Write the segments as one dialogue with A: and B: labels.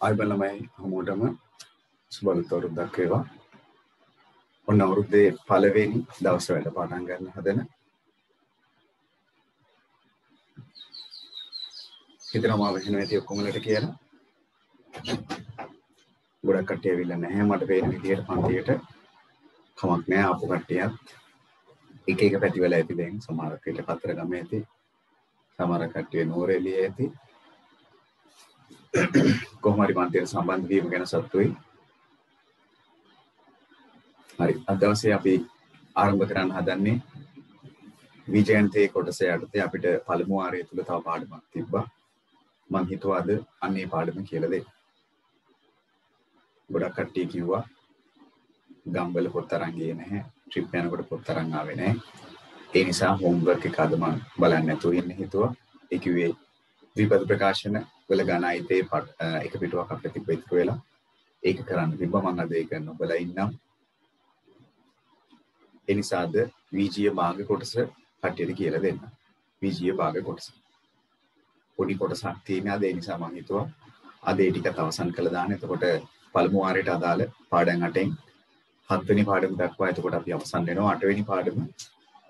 A: ආයිබන් ළමයි හැමෝටම සුබ අවුරුද්දක් වේවා. ඔන්න අවුරුද්දේ පළවෙනි දවස් වල පටන් ගන්න හදන හිතනවා වෙන ඇති ඔක්කොමලට කියලා. ගොඩක් කට්ටිය ඇවිල්ලා නැහැ මට පේන විදියට පන්තියට කමක් නැහැ ආපු කට්ටියත් එක එක පැතිවල ඇති දැන් සමහර කට්ටිය පතර ගමේ ඇති සමහර කට්ටිය නෝරෙලියේ ඇති කොහොමරි මන්තයට සම්බන්ධ වීම ගැන සතුටුයි. හරි අද දවසේ අපි ආරම්භ කරන්න හදන්නේ විජයන්තයේ කොටස යටතේ අපිට පළමු වාරය තුල තව පාඩමක් තිබ්බා. මං හිතුවා අද අන්නේ පාඩම කියලා දෙන්න. ගොඩක් කට්ටිය කිව්වා ගම්වල පොත් අරන් ගියේ නැහැ. ට්‍රිප් යනකොට පොත් අරන් ආවේ නැහැ. ඒ නිසා හෝම්වර්ක් එක අද මම බලන්න නැතුව ඉන්න හිතුවා. ඒ කිව්වේ විපද ප්‍රකාශන වල ගණ අයිතේ එක පිටුවක් අපිට තිබ්බ ඉතුරු වෙලා ඒක කරන්න තිබ්බා. මම අද ඒක නොබලා ඉන්නම්. ඒ නිසාද වීජීය භාග කොටස කට්ටියට කියලා දෙන්න. වීජීය භාග කොටස. පොඩි කොටසක් තියෙන අද ඒ නිසා මම හිතුවා අද ඒ ටිකත් අවසන් කළා දාන්න. එතකොට පළමු වාරයට අදාළ පාඩම් අටෙන් හත්වෙනි පාඩම දක්වා එතකොට අපි අවසන් වෙනවා. අටවෙනි පාඩම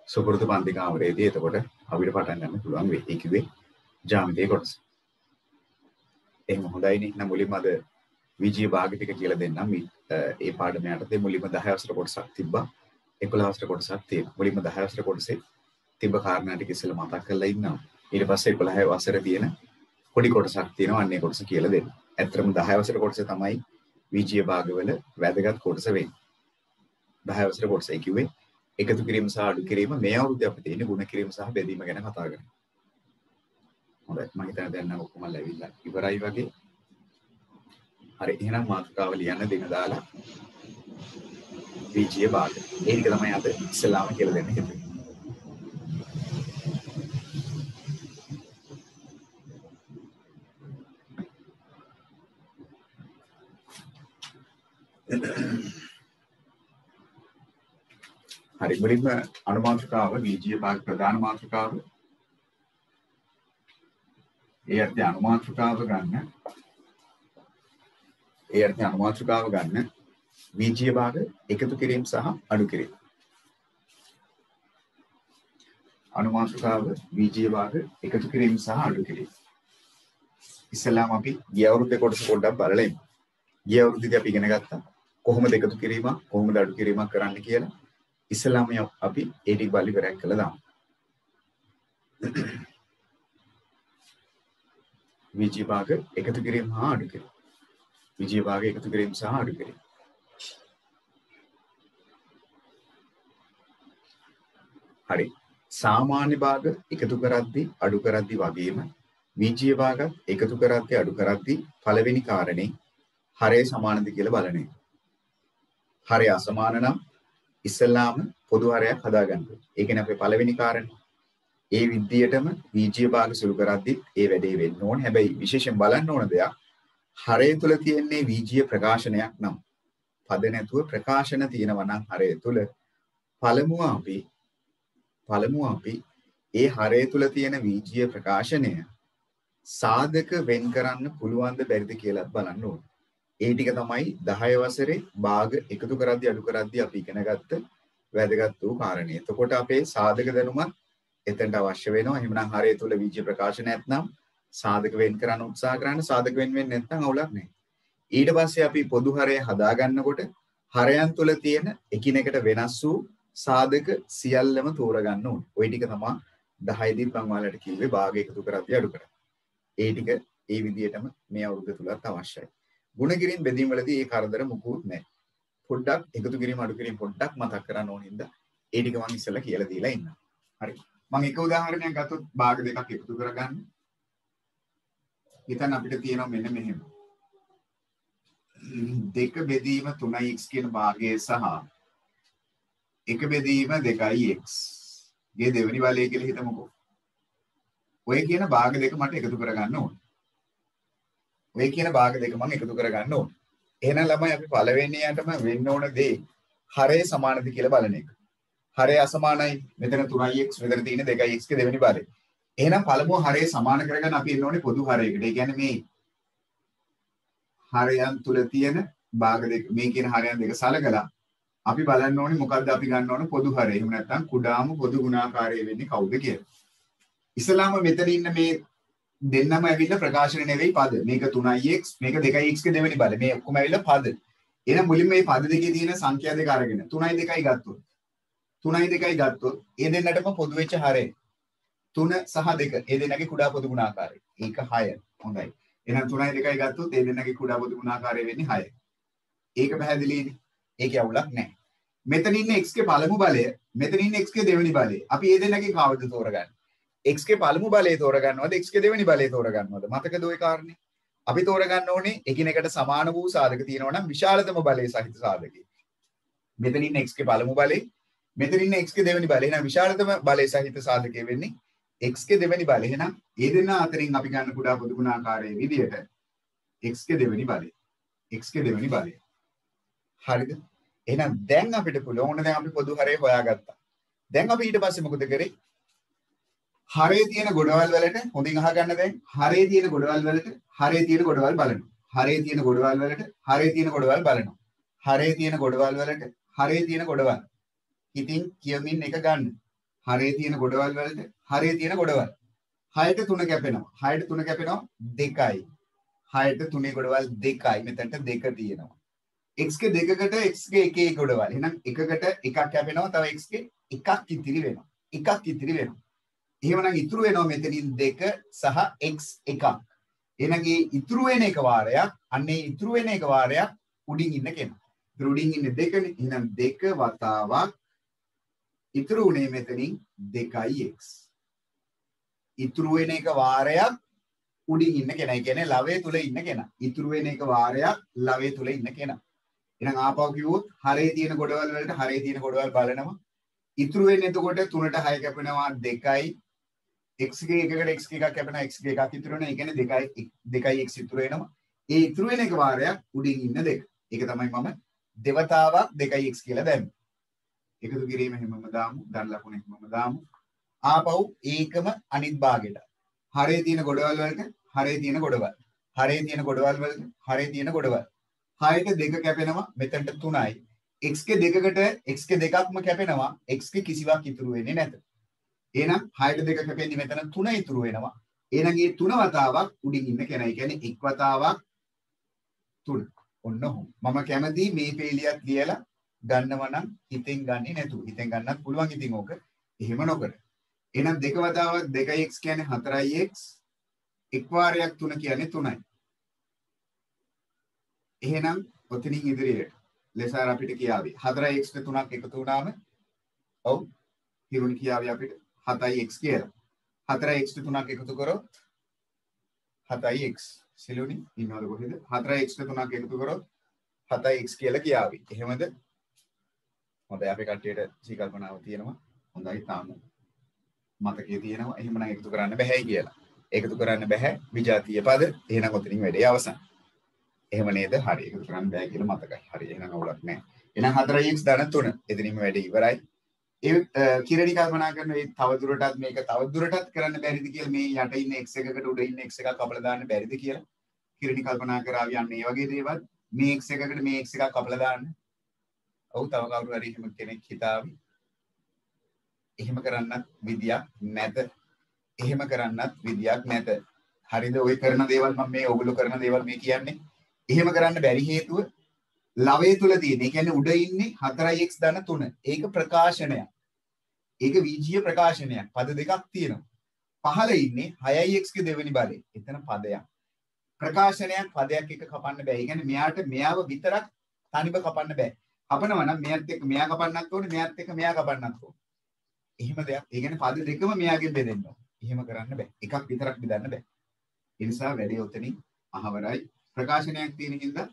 A: සුපුරුදු පන්ති කාමරයේදී එතකොට අපිට පටන් ගන්න පුළුවන් වෙයි. ඒ කිව්වේ ජාමිතිය කොටස. එහෙම හොඳයිනේ. නම් මුලින්ම අද විජය භාග ටික කියලා දෙන්නම්. ඒ පාඩම යටතේ මුලින්ම 10 වසර කොටසක් තිබ්බා. 11 වසර කොටසක් තියෙනවා. මුලින්ම 10 වසර කොටසේ තිබ්බ කාරණා ටික ඉස්සෙල්ලා මතක් කරලා ඉන්නවා. ඊට පස්සේ 11 වසර තියෙන පොඩි කොටසක් තියෙනවා. අන්නේ කොටස කියලා දෙන්න. ඇත්තටම 10 වසර කොටසේ තමයි විජය භාගවල වැදගත් කොටස වෙන්නේ. 10 වසර කොටසයි කිව්වේ එකතු කිරීම සහ අඩු කිරීම මේ අවුරුද්දේ අපිට තියෙන ගුණ කිරීම සහ බෙදීම ගැන කතා කරනවා. හොඳයි. මම හිතන්නේ දැන් නම් ඔක්කොම ලැබිලා. ඉවරයි වගේ. හරි එහෙනම් මාතෘකාව ලියන්න දෙන දාලා විජය භාග ඒක තමයි අද ඉස්සලාම කියලා දෙන්න හිතුවේ. හරි මුලින්ම අනුමාත්‍රකාව විජය භාග ප්‍රධාන මාතෘකාව. ඒ අර්ථය අනුමාත්‍රකාව ගන්න. ඒ අර්ථය අනුමාත්‍රකාව ගන්න. වීජීය භාග එකතු කිරීම සහ අඩු කිරීම. අනුමාත්‍රකාව වීජීය භාග එකතු කිරීම සහ අඩු කිරීම. ඉස්සෙල්ලාම අපි ගිය අවුරුද්දේ කොටස පොඩ්ඩක් බලලා ඉමු ගිය අවුරුද්දේදී අපි ඉගෙන ගත්තා. කොහොමද එකතු කිරීමක් කොහොමද අඩු කිරීමක් කරන්න කියලා. ඉස්සෙල්ලාම අපි ඒ ටික බලි ඉවරයක් කළා දාමු. විජය භාග එකතු කිරීම හා අඩු කිරීම. විජය භාග එකතු කිරීම සහ අඩු කිරීම. හරි. සාමාන්‍ය භාග එකතු කරද්දී අඩු කරද්දී වගේම විජය භාගත් එකතු කරද්දී අඩු කරද්දී පළවෙනි කාරණේ හරය සමානද කියලා බලන එක. හරය අසමාන නම් ඉස්සල්ලාම පොදු හරයක් හදාගන්න ඕනේ. ඒ කියන්නේ අපේ පළවෙනි කාරණේ ඒ විද්‍යයටම වීජය භාග සුළු කරද්දිත් ඒ වැඩේ වෙන්න ඕන. හැබැයි විශේෂයෙන් බලන්න ඕන දෙයක් හරය තුල තියෙන්නේ වීජීය ප්‍රකාශනයක් නම් පද නැතුව ප්‍රකාශන තියෙනවා නම් හරය තුල පළමුව අපි පළමුව අපි ඒ හරය තුල තියෙන වීජීය ප්‍රකාශනය සාධක වෙන් කරන්න පුළුවන්ද බැරිද කියලාත් බලන්න ඕන. ඒ ටික තමයි 10 වසරේ භාග එකතු කරද්දී අඩු කරද්දී අපි ඉගෙන ගත්ත වැදගත් වූ කාරණේ. එතකොට අපේ සාධක දැනුමත් එතනට අවශ්‍ය වෙනවා. එහෙමනම් හරය තුල විජය ප්‍රකාශ නැත්නම් සාධක වෙන් කරන්න උත්සාහ කරන්න සාධක වෙන් වෙන්නේ නැත්නම් අවුලක් නැහැ. ඊට පස්සේ අපි පොදු හරය හදා ගන්නකොට හරයන් තුල තියෙන එකිනෙකට වෙනස් වූ සාධක සියල්ලම තෝරගන්න ඕනේ. ওই ටික තමයි 10 දී මම ඔයාලට කිව්වේ භාග එකතු කරද්දී අඩු කරන්න. ඒ ටික ඒ විදිහටම මේ අවුරුද්ද තුලත් අවශ්‍යයි. ಗುಣ කිරීම බෙදීම් වලදී ඒ කරදර මුකුත් නැහැ. පොඩ්ඩක් එකතු කිරීම අඩු කිරීම පොඩ්ඩක් මතක් කරන්න ඕනින්ද ඒ ටික මම ඉස්සෙල්ලා කියලා දීලා ඉන්නවා. හරි. මම එක උදාහරණයක් ගත්තොත් භාග දෙකක් එකතු කරගන්න. හිතන්න අපිට තියෙනවා මෙන්න මෙහෙම. දෙක බෙදීම 3x කියන භාගය සහ එක බෙදීම 2x ගේ දෙවෙනි වලය කියලා හිතමුකෝ. ඔය කියන භාග දෙක මට එකතු කරගන්න ඕනේ. ඔය කියන භාග දෙක මම එකතු කරගන්න ඕනේ. එහෙනම් ළමයි අපි පළවෙනියටම වෙන්න ඕන දේ හරය සමානද කියලා බලන එක. හරය අසමානයි මෙතන 3x මෙතන තියෙන 2x ගේ දෙවෙනි බලය. එහෙනම් පළමුව හරය සමාන කරගෙන අපි එන්න ඕනේ පොදු හරයකට. ඒ කියන්නේ මේ හරයන් තුල තියෙන භාග දෙක මේ කියන හරයන් දෙක සලකලා අපි බලන්න ඕනේ මොකද්ද අපි ගන්න ඕනේ පොදු හරය. එහෙම නැත්නම් කුඩාම පොදු ගුණාකාරය වෙන්නේ කවුද කියලා. ඉස්ලාම මෙතන ඉන්න මේ දෙන්නම ඇවිල්ලා ප්‍රකාශන නෙවෙයි පද. මේක 3x මේක 2x ගේ දෙවෙනි බල. මේ ඔක්කොම ඇවිල්ලා පද. එහෙනම් මුලින්ම මේ පද දෙකේ තියෙන සංඛ්‍යා දෙක අරගෙන 3යි 2යි ගත්තොත් 3යි 2යි ගත්තොත් ඒ දෙන්නටම පොදු වෙච්ච හරය 3 සහ 2 ඒ දෙන්නගේ කුඩා පොදු ගුණාකාරය. ඒක 6. හොඳයි. එහෙනම් 3යි 2යි ගත්තොත් ඒ දෙන්නගේ කුඩා පොදු ගුණාකාරය වෙන්නේ 6. ඒක පැහැදිලිනේ. ඒකේ අවුලක් නැහැ. මෙතන ඉන්න x ගේ පළමු බලය මෙතන ඉන්න x ගේ දෙවෙනි බලය. අපි ඒ දෙන්නගෙන් කවුද තෝරගන්නේ? x ගේ පළමු බලය තෝරගන්නවද x ගේ දෙවෙනි බලය තෝරගන්නවද? මතකද ওই කාරණේ? අපි තෝරගන්න ඕනේ එකිනෙකට සමාන වූ සාධක තියෙනවා නම් විශාලතම බලය සහිත සාධකේ. මෙතන ඉන්න x ගේ පළමු බලය මෙතන ඉන්න x ගේ දෙවෙනි බලය. එහෙනම් විශාලතම බලය සහිත සාධකයේ වෙන්නේ x ගේ දෙවෙනි බලය. එහෙනම් ඒ දෙන්න අතරින් අපි ගන්න කුඩා පොදු ගුණාකාරයේ විදියට x ගේ දෙවෙනි බලය. x ගේ දෙවෙනි බලය. හරිද? එහෙනම් දැන් අපිට පුළුවන් ඕන දැන් අපි පොදු හරය හොයාගත්තා. දැන් අපි ඊට පස්සේ මොකද කරේ? හරේ තියෙන ගොඩවල් වලට හොඳින් අහගන්න දැන් හරේ තියෙන ගොඩවල් වලට හරේ තියෙන ගොඩවල් බලනවා. හරේ තියෙන ගොඩවල් වලට හරේ තියෙන ගොඩවල් බලනවා. හරේ තියෙන ගොඩවල් වලට හරේ තියෙන ගොඩවල්. ඉතින් කියමින් එක ගන්න. හරේ තියෙන ගොඩවල් වලට හරේ තියෙන ගොඩවල්. 6ට 3 කැපෙනවා. 6ට 3 කැපෙනවා 2යි. 6ට 3 ගොඩවල් 2යි. මෙතනට 2 තියෙනවා. x ගේ දෙකකට x ගේ එකේ ගොඩවල්. එහෙනම් එකකට එකක් කැපෙනවා තව x ගේ එකක් ඉතිරි වෙනවා. එකක් ඉතිරි වෙනවා. එහෙමනම් ඉතුරු වෙනවා මෙතනින් දෙක සහ x එකක්. එහෙනම් ඒ ඉතුරු වෙන එක වාරයක් අන්නේ ඉතුරු වෙන එක වාරයක් උඩින් ඉන්න කෙනා. ඉතුරු උඩින් ඉන්නේ දෙකනේ. එහෙනම් දෙක වතාවක් ඉතුරු උනේ මෙතනින් 2x. ඉතුරු වෙන එක වාරයක් උඩින් ඉන්න කෙනා. ඒ කියන්නේ ලවයේ තුල ඉන්න කෙනා. ඉතුරු වෙන එක වාරයක් ලවයේ තුල ඉන්න කෙනා. එහෙනම් ආපහු කිව්වොත් හරේ තියෙන ගොඩවල් වලට හරේ තියෙන ගොඩවල් බලනවා. ඉතුරු වෙන්නේ එතකොට 3ට 6 කැපෙනවා 2යි x ගේ එකකට x එකක් කැපෙන x ගේ එකක් ඉතුරු වෙනවා. ඒ කියන්නේ දෙකයි දෙකයි x ඉතුරු වෙනවා. ඒ ඉතුරු වෙන එක වාරයක් උඩින් ඉන්න දෙක. ඒක තමයි මම දෙවතාවක් දෙකයි x කියලා දැම්මේ. එකතු කිරීම හැමම දාමු. දන් ලකුණ හැමම දාමු. ආපහු ඒකම අනිත් භාගෙට. හරේ තියෙන ගොඩවල් වලට හරේ තියෙන ගොඩවල්. හරේ තියෙන ගොඩවල් වලට හරේ තියෙන ගොඩවල්. 6ට දෙක කැපෙනවා මෙතනට 3යි. x ගේ දෙකකට x ගේ දෙකක්ම කැපෙනවා x ගේ කිසිවක් ඉතුරු වෙන්නේ නැත. එහෙනම් 6ට දෙක කැපෙන්නේ මෙතන 3 ඉතුරු වෙනවා. එහෙනම් මේ 3 වතාවක් උඩින් ඉන්න කෙනා. ඒ කියන්නේ එක් වතාවක් 3. ඔන්න ඔහොම. මම කැමති මේ පේලියක් ලියලා ගන්නව නම් හිතෙන් ගන්නේ නැතුව. හිතෙන් ගන්නත් පුළුවන් ඉතින් ඕක. එහෙම නොකර. එහෙනම් දෙක වතාවක් 2x කියන්නේ 4x. එක් වාරයක් 3 කියන්නේ 3යි. එහෙනම් ඔතනින් ඉදිරියට ලෙසාර අපිට කියාවි 4x 3ක් එකතු වුණාම ඔව් හිරුනි කියාවි අපිට 7x කියලා. 4x 3ක් එකතු කරොත් 7x සිලුනි ඉන්නවද කොහෙද? 4x 3ක් එකතු කරොත් 7x කියලා කියාවි. එහෙමද? හොඳයි අපේ කට්ටියට සීකල්පනාව තියෙනවා. හොඳයි තාම මතකයේ තියෙනවා. එහෙමනම් එකතු කරන්න බැහැයි කියලා. එකතු කරන්න බැහැ විජාතිය පද. එහෙනම් ඔතනින් වැඩේ අවසන්. එහෙම නේද? හරි. එකතු කරන්න බෑ කියලා මතකයි. හරි. එහෙනම් අවුලක් නැහැ. එහෙනම් 4x ධන 3. එතනින්ම වැඩේ ඉවරයි. ඒ කිරණි කල්පනා කරන ඒ තවදුරටත් මේක තවදුරටත් කරන්න බැරිද කියලා මේ යට ඉන්න x එකකට උඩ ඉන්න x එකක් කපලා දාන්න බැරිද කියලා කිරණි කල්පනා කරાવી යන්නේ ඒ වගේ දේවල් මේ x එකකට මේ x එකක් කපලා දාන්න. ඔව් තව කවුරු හරි එහෙම කෙනෙක් හිතාවි. එහෙම කරන්නත් විදියක් නැත. එහෙම කරන්නත් විදියක් නැත. හරිද? ওই කරන දේවල් මම මේ ඔයගොල්ලෝ කරන දේවල් මේ කියන්නේ. එහෙම කරන්න බැරි හේතුව ලවයේ තුල තියෙන. ඒ කියන්නේ උඩ ඉන්නේ 4x ධන 3. ඒක ප්‍රකාශනයක්. ඒක වීජීය ප්‍රකාශනයක්. පද දෙකක් තියෙනවා. පහළ ඉන්නේ 6x ගේ දෙවෙනි බලය. එතන පදයක්. ප්‍රකාශනයක් පදයක් එක කපන්න බෑ. ඒ කියන්නේ මෙයාට මෙයාව විතරක් තනිව කපන්න බෑ. කපනවා නම් මෙයාත් එක්ක මෙයා කපන්නත් ඕනේ, මෙයාත් එක්ක මෙයා කපන්නත් ඕනේ. එහෙම දෙයක්. ඒ කියන්නේ පද දෙකම මෙයාගෙන් බෙදෙන්න ඕනේ. එහෙම කරන්න බෑ. එකක් විතරක් බෙදන්න බෑ. ඒ නිසා වැඩේ උතනින් අහවරයි. ප්‍රකාශනයක් තියෙන හින්දා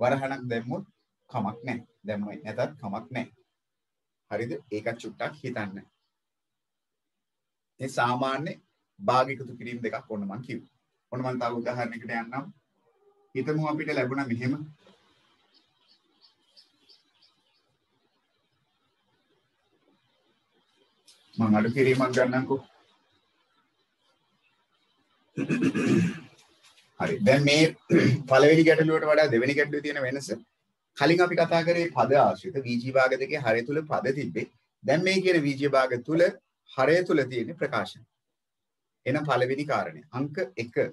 A: වරහණක් දැම්මොත් කමක් නැහැ. දැම්මයි නැතත් කමක් නැහැ. හරිද? ඒකත් චුට්ටක් හිතන්න. ඒ සාමාන්‍ය භාගිකතු කිරීම දෙකක් ඔන්න මම කිව්වා. ඔන්න මම තව උදාහරණයකට යන්නම්. හිතමු අපිට ලැබුණා මෙහෙම මම අඩු කිරීමක් ගන්නම්කෝ. හරි දැන් මේ පළවෙනි ගැටලුවට වඩා දෙවෙනි ගැටලුවේ තියෙන වෙනස. කලින් අපි කතා කරේ පද ආශ්‍රිත වීජී භාග දෙකේ හරය තුල පද තිබ්බේ. දැන් මේ කියන වීජී භාග තුල හරය තුල තියෙන ප්‍රකාශන. එහෙනම් පළවෙනි කාරණේ අංක 1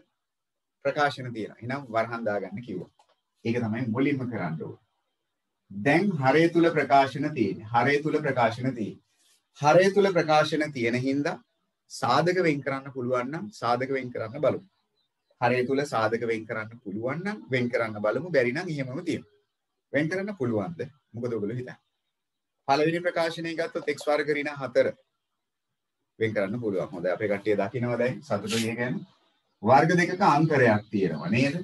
A: ප්‍රකාශන තියෙනවා. එහෙනම් වරහන් දාගන්න කිව්වා. ඒක තමයි මුලින්ම කරන්න ඕනේ. දැන් හරය තුල ප්‍රකාශන තියෙන්නේ. හරය තුල ප්‍රකාශන තියෙන්නේ. හරය තුල ප්‍රකාශන තියෙන හින්දා සාධක වෙන් කරන්න පුළුවන් නම් සාධක වෙන් කරන්න බලමු. හරය තුල සාධක වෙන් කරන්න පුළුවන් නම් වෙන් කරන්න බලමු. බැරි නම් එහෙමම තියෙනවා වෙන් කරන්න පුළුවන්ද? මොකද ඔයගොල්ලෝ හිතන්නේ? පළවෙනි ප්‍රකාශනය ගත්තොත් x වර්ග ඍණ 4 වෙන් කරන්න පුළුවන්. හොඳයි. අපේ කට්ටිය දකින්නවා දැන් සතුටුයි කියන්නේ. වර්ග දෙකක අන්තරයක් තියෙනවා නේද?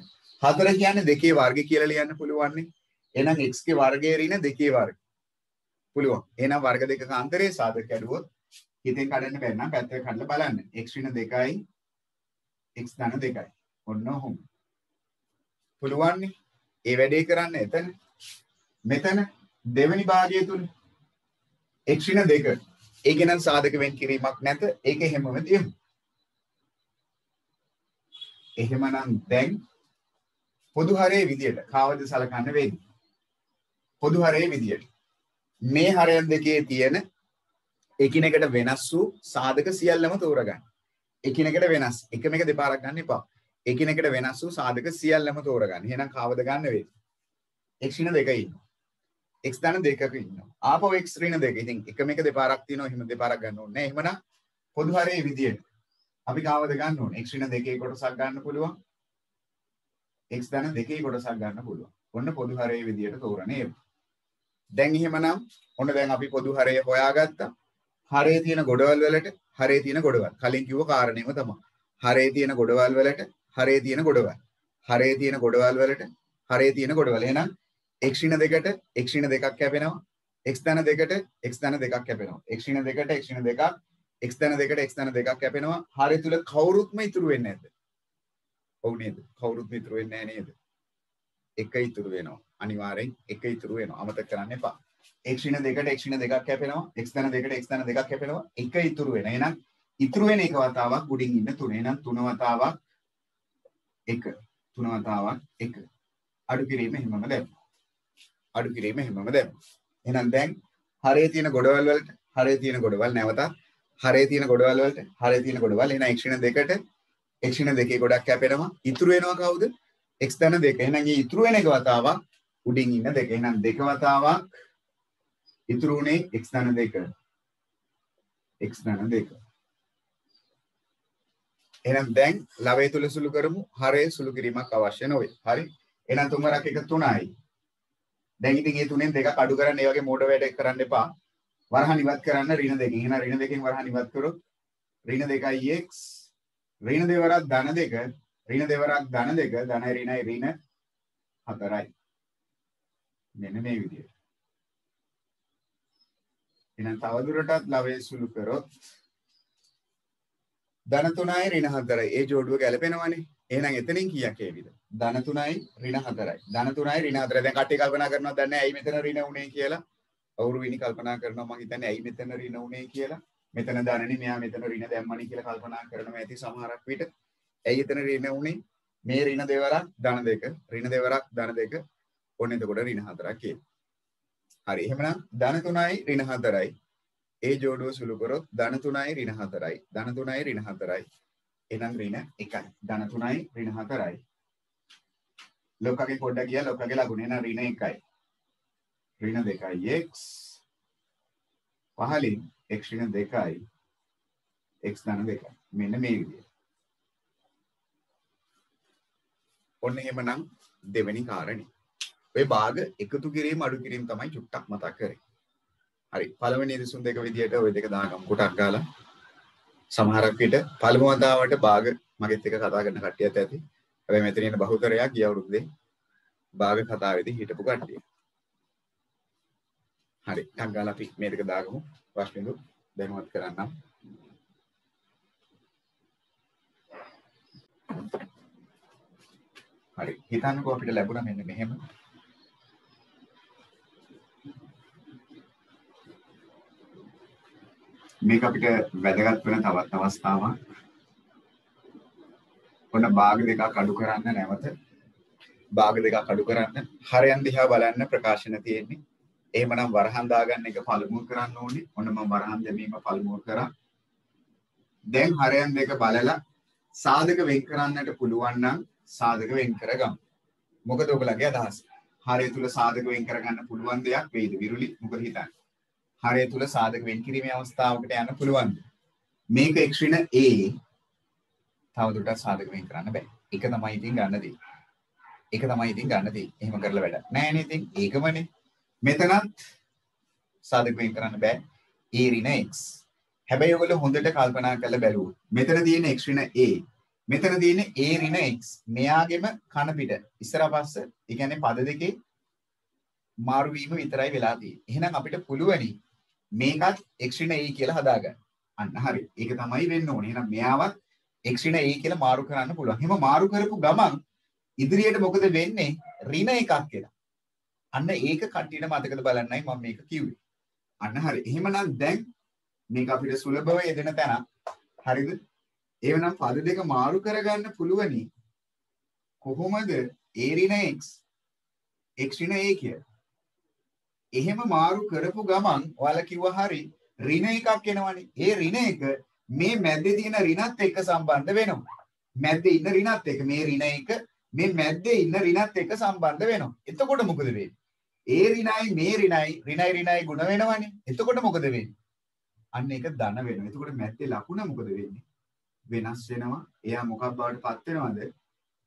A: හතර කියන්නේ දෙකේ වර්ග කියලා ලියන්න පුළුවන් නේ එහෙනම් x ගේ වර්ගයේ ඍණ දෙකේ වර්ග. පුළුවන්. එහෙනම් වර්ග දෙකක අන්තරේ සාධක කැඩුවොත් හිතෙන් කඩන්න බැරි නම් පැත්තක කඩලා බලන්න. x ඍණ 2යි x ධන 2යි ඔන්න ඔහොම. පුළුවන් ඒ වැඩේ කරන්න එතන. මෙතන දෙවෙනි භාගය තුල x ඍණ 2 ඒක නම් සාධක වෙන් කිරීමක් නැත. ඒක එහෙමම තියමු එහෙමනම් දැන් පොදු හරයේ විදියට කාවද සලකන්න වෙන්නේ? පොදු හරයේ විදියට. මේ හරයන් දෙකේ තියෙන එකිනෙකට වෙනස් වූ සාධක සියල්ලම තෝරගන්න. එකිනෙකට වෙනස්. එකම එක දෙපාරක් ගන්න එපා. එකිනෙකට වෙනස් වූ සාධක සියල්ලම තෝරගන්න. එහෙනම් කාවද ගන්න වෙන්නේ? X ඍණ දෙක ඉන්නවා. X ධන දෙකක ඉන්නවා. ආපහු x ඍණ දෙක. ඉතින් එකම එක දෙපාරක් තියෙනවා. එහෙම දෙපාරක් ගන්න ඕනේ නැහැ. එහෙමනම් පොදු හරයේ විදියට අපි කාවද ගන්න ඕනේ? X ඍණ දෙකේ කොටසක් ගන්න පුළුවන්. X ධන දෙකේ කොටසක් ගන්න පුළුවන්. ඔන්න පොදු හරයේ විදියට තෝරන්නේ. දැන් එහෙමනම් ඔන්න දැන් අපි පොදු හරය හොයාගත්තා. හරේ තියෙන ගොඩවල් වලට හරේ තියෙන ගොඩවල්. කලින් කිව්ව කාරණේම තමයි. හරේ තියෙන ගොඩවල් වලට හරේ තියෙන ගොඩවල්. හරේ තියෙන ගොඩවල් වලට හරේ තියෙන ගොඩවල්. එහෙනම් x ඍණ දෙකට x ඍණ දෙකක් කැපෙනවා. x ධන දෙකට x ධන දෙකක් කැපෙනවා. x ඍණ දෙකට x ඍණ දෙකක් x ධන දෙකට x ධන දෙකක් කැපෙනවා. හරය තුල කවුරුත්ම ඉතුරු වෙන්නේ නැද්ද? ඔව් නේද? කවුරුත්ම ඉතුරු වෙන්නේ නැහැ නේද? එක ඉතුරු වෙනවා. අනිවාර්යෙන් එක ඉතුරු වෙනවා. අමතක කරන්න එපා. X ඍණ දෙකට x ඍණ දෙකක් කැපෙනවා. X ධන දෙකට x ධන දෙකක් කැපෙනවා. එක ඉතුරු වෙන. එහෙනම් ඉතුරු වෙන එක වතාවක් උඩින් ඉන්න තුන. එහෙනම් තුන වතාවක් එක. තුන වතාවක් එක. අඩු කිරීම එහෙමම දැම්මා. අඩු කිරීම එහෙමම දැම්මා. එහෙනම් දැන් හරේ තියෙන ගොඩවල් වලට හරේ තියෙන ගොඩවල් නැවතත් හරේ තියෙන ගොඩවල් වලට හරේ තියෙන ගොඩවල්. එහෙනම් x ඍණ දෙකට x ඍණ දෙකේ ගොඩක් කැපෙනවා. ඉතුරු වෙනවා කවුද? X ධන දෙක. එහෙනම් මේ ඉතුරු වෙන එක වතාවක් උඩින් ඉන්න දෙක. එහෙනම් දෙක වතාවක් ඉතුරු උනේ x ධන දෙක. x ධන දෙක. එහෙනම් දැන් ලවය තුල සුළු කරමු. හරේ සුළු කිරීමක් අවශ්‍ය නොවේ. හරි? එහෙනම් තුන්වරක් එක තුනයි. දැන් ඉතින් මේ තුනෙන් දෙකක් අඩු කරන්න ඒ වගේ මෝඩ වැඩ කරන්න එපා. වරහන් ඉවත් කරන්න ඍණ දෙකකින් එහෙනම් ඍණ දෙකෙන් වරහන් ඉවත් කරොත් ඍණ දෙකයි x. ඍණ දෙවරක් ධන දෙක. ඍණ දෙවරක් ධන දෙක ධනයි ඍණයි ඍණ හතරයි. මෙන්න මේ විදිහට එහෙනම් තවදුරටත් ලවය සුළු කරොත් ධන 3යි ඍණ 4යි ඒ ජෝඩුව ගැලපෙනවනේ. එහෙනම් එතනින් කීයක් ඒවිද ධන 3යි ඍණ 4යි ධන 3යි ඍණ 4යි දැන් කට්ටිය කල්පනා කරනවා දැන් ඇයි මෙතන ඍණ උනේ කියලා. අවුරු විනි කල්පනා කරනවා මම හිතන්නේ ඇයි මෙතන ඍණ උනේ කියලා. මෙතන ධනනේ මෙයා මෙතන ඍණ දැම්මනි කියලා කල්පනා කරනවා ඇති සමහරක් විට. ඇයි එතන ඍණ උනේ මේ ඍණ දෙවරක් ධන දෙක. ඍණ දෙවරක් ධන දෙක. ඔන්න එතකොට ඍණ 4ක් කියනවා හරි එහෙමනම් ධන 3යි ඍණ 4යි ඒ ජෝඩුව සුළු කරොත් ධන 3යි ඍණ 4යි ධන 3යි ඍණ 4යි එහෙනම් ඍණ 1යි ධන 3යි ඍණ 4යි ලෝකගේ පොඩ්ඩක් ගියා ලෝකගේ ලකුණ එහෙනම් ඍණ 1යි ඍණ 2යි x. පහලින් x ඍණ 2යි x ධන 2යි මෙන්න මේ විදිහට ඔන්න එහෙමනම් දෙවෙනි කාරණේ. ඔය භාග එකතු කිරීම අඩු කිරීම තමයි චුට්ටක් මතක් කරේ. හරි. පළවෙනි දිසුම් දෙක විදියට ওই දෙක දාගමු කොටක් ගාලා සමහරක් විට පළමු වතාවට භාග මගෙත් එක කතා කරන කට්ටියත් ඇති. හැබැයි මෙතන ඉන්න බහුතරයක් ගිය අවුරුද්දේ භාග කතාවේදී හිටපු කට්ටිය. හරි. ටක් ගාලා අපි මේ දෙක දාගමු. ප්‍රශ්නෙදු දැනුවත් කරන්නම්. හරි. හිතන්නකෝ අපිට ලැබුණා මෙන්න මෙහෙම. මේක අපිට වැදගත් වෙන තවත් අවස්ථාවක්. ඔන්න භාග දෙකක් අඩු කරන්න නැවත. භාග දෙකක් අඩු කරන්න. හරයන් දිහා බලන්න ප්‍රකාශන තියෙන්නේ. එහෙමනම් වරහන් දාගන්න එක පළමුව කරන්න ඕනේ. ඔන්න මම වරහන් දැමීම පළමුව කරා. දැන් හරයන් දෙක බලලා සාධක වෙන් කරන්නට පුළුවන් නම් සාධක වෙන් කරගමු. මොකද ඔයගලගේ අදහස? හරය තුල සාධක වෙන් කරගන්න පුළුවන් දෙයක් වේද? විරුලි මොකද හිතන්නේ? හරය තුල සාධක වෙන් කිරීමේ අවස්ථාවකට යන්න පුළුවන්ද මේක x ඍණ a තවදුරටත් සාධක වෙන් කරන්න බෑ. එක තමයි ඉතින් ගන්න දේ එක තමයි ඉතින් ගන්න දේ එහෙම කරලා වැඩක් නෑනේ ඉතින්. ඒකමනේ. මෙතනත් සාධක වෙන් කරන්න බෑ. A ඍණ x. හැබැයි ඔයගොල්ලෝ හොඳට කල්පනා කරලා බැලුවොත් මෙතන තියෙන x ඍණ a මෙතන තියෙන a ඍණ x මෙයාගෙම කන පිට ඉස්සර පස්ස ඒ කියන්නේ පද දෙකේ මාරු වීම විතරයි වෙලා තියෙන්නේ. එහෙනම් අපිට පුළුවනි මේකත් x ඍණ a කියලා හදාගන්න. අන්න හරි. ඒක තමයි වෙන්න ඕනේ. එහෙනම් මෙයාවත් x ඍණ a කියලා මාරු කරන්න පුළුවන්. එහෙම මාරු කරපු ගමන් ඉදිරියට මොකද වෙන්නේ? ඍණ එකක් කියලා. අන්න ඒක කට්ටියට මතකද බලන්නයි මම මේක කිව්වේ. අන්න හරි. එහෙමනම් දැන් මේක අපිට සුලභව යෙදෙන තැන. හරිද? එවනම් පද දෙක මාරු කරගන්න පුළුවනි. කොහොමද a ඍණ x x ඍණ a කියලා. එහෙම මාරු කරපු ගමන් ඔයාලා කිව්වා හරි ඍණ එකක් එනවනේ. ඒ ඍණ එක මේ මැද්දේ තියෙන ඍණත් එක්ක සම්බන්ධ වෙනවා. මැද්දේ ඉන්න ඍණත් එක්ක මේ ඍණ එක මේ මැද්දේ ඉන්න ඍණත් එක්ක සම්බන්ධ වෙනවා. එතකොට මොකද වෙන්නේ? ඒ ඍණයි මේ ඍණයි ඍණයි ඍණයි ගුණ වෙනවනේ. එතකොට මොකද වෙන්නේ? අන්න ඒක ධන වෙනවා. එතකොට මැද්දේ ලකුණ මොකද වෙන්නේ? වෙනස් වෙනවා. එයා මොකක් බවට පත් වෙනවද?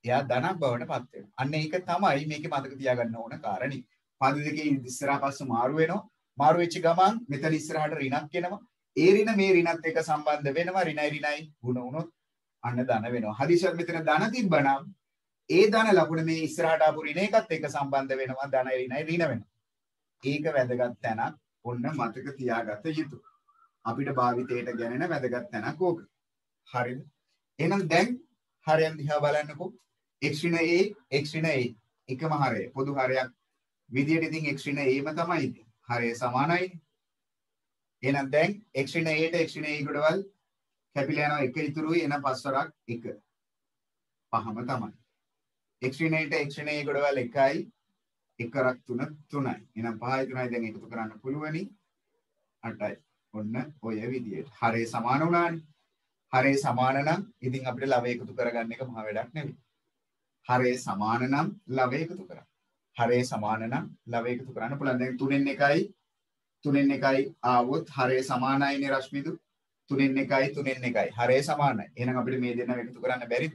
A: එයා ධනක් බවට පත් වෙනවා. අන්න ඒක තමයි මේකේ මතක තියාගන්න ඕන කාරණේ. පද දෙකේ ඉස්සරහා පස්ස මාරු වෙනවා. මාරු වෙච්ච ගමන් මෙතන ඉස්සරහට ඍණක් එනවා. ඒ ඍණ මේ ඍණත් එක්ක සම්බන්ධ වෙනවා. ඍණයි ඍණයි ගුණ වුණොත් අන්න ධන වෙනවා. හදිසියක් මෙතන ධන තිබ්බනම් ඒ ධන ලකුණ මේ ඉස්සරහට ආපු ඍණ එකත් එක්ක සම්බන්ධ වෙනවා. ධන ඍණයි ඍණ වෙනවා. ඒක වැදගත් තැනක්. ඔන්න මතක තියාගත යුතුයි. අපිට භාවිතයට ගැනෙන වැදගත් තැනක් ඕක. හරිද? එහෙනම් දැන් හරයන් දිහා බලන්නකෝ. x ඍණ a x ඍණ a එකම හරය. පොදු හරයක් විදියට ඉතින් x ඍණ a ම තමයි ඉතින්. හරය සමානයි. එහෙනම් දැන් x ඍණ a ට x ඍණ a ගොඩවල් කැපිලා යනවා එක ඉතුරුයි එන පස්වරක් එක. පහම තමයි. x ඍණ a ට x ඍණ a ගොඩවල් එකයි එකරක් තුන තුනයි. එහෙනම් පහයි තුනයි දැන් එකතු කරන්න පුළුවනි. 8යි. ඔන්න ඔය විදියට. හරය සමාන වුණානේ. හරය සමාන නම් ඉතින් අපිට ලව එකතු කරගන්න එක මහ වැඩක් නෙවෙයි. හරය සමාන නම් ලව එකතු කරන්න. හරය සමාන නම් ලව එකතු කරන්න පුළුවන්. දැන් 3න් එකයි 3න් එකයි ආවොත් හරය සමානයිනේ රශ්මිදු. 3න් එකයි 3න් එකයි. හරය සමානයි. එහෙනම් අපිට මේ දෙන්නව එකතු කරන්න බැරිද?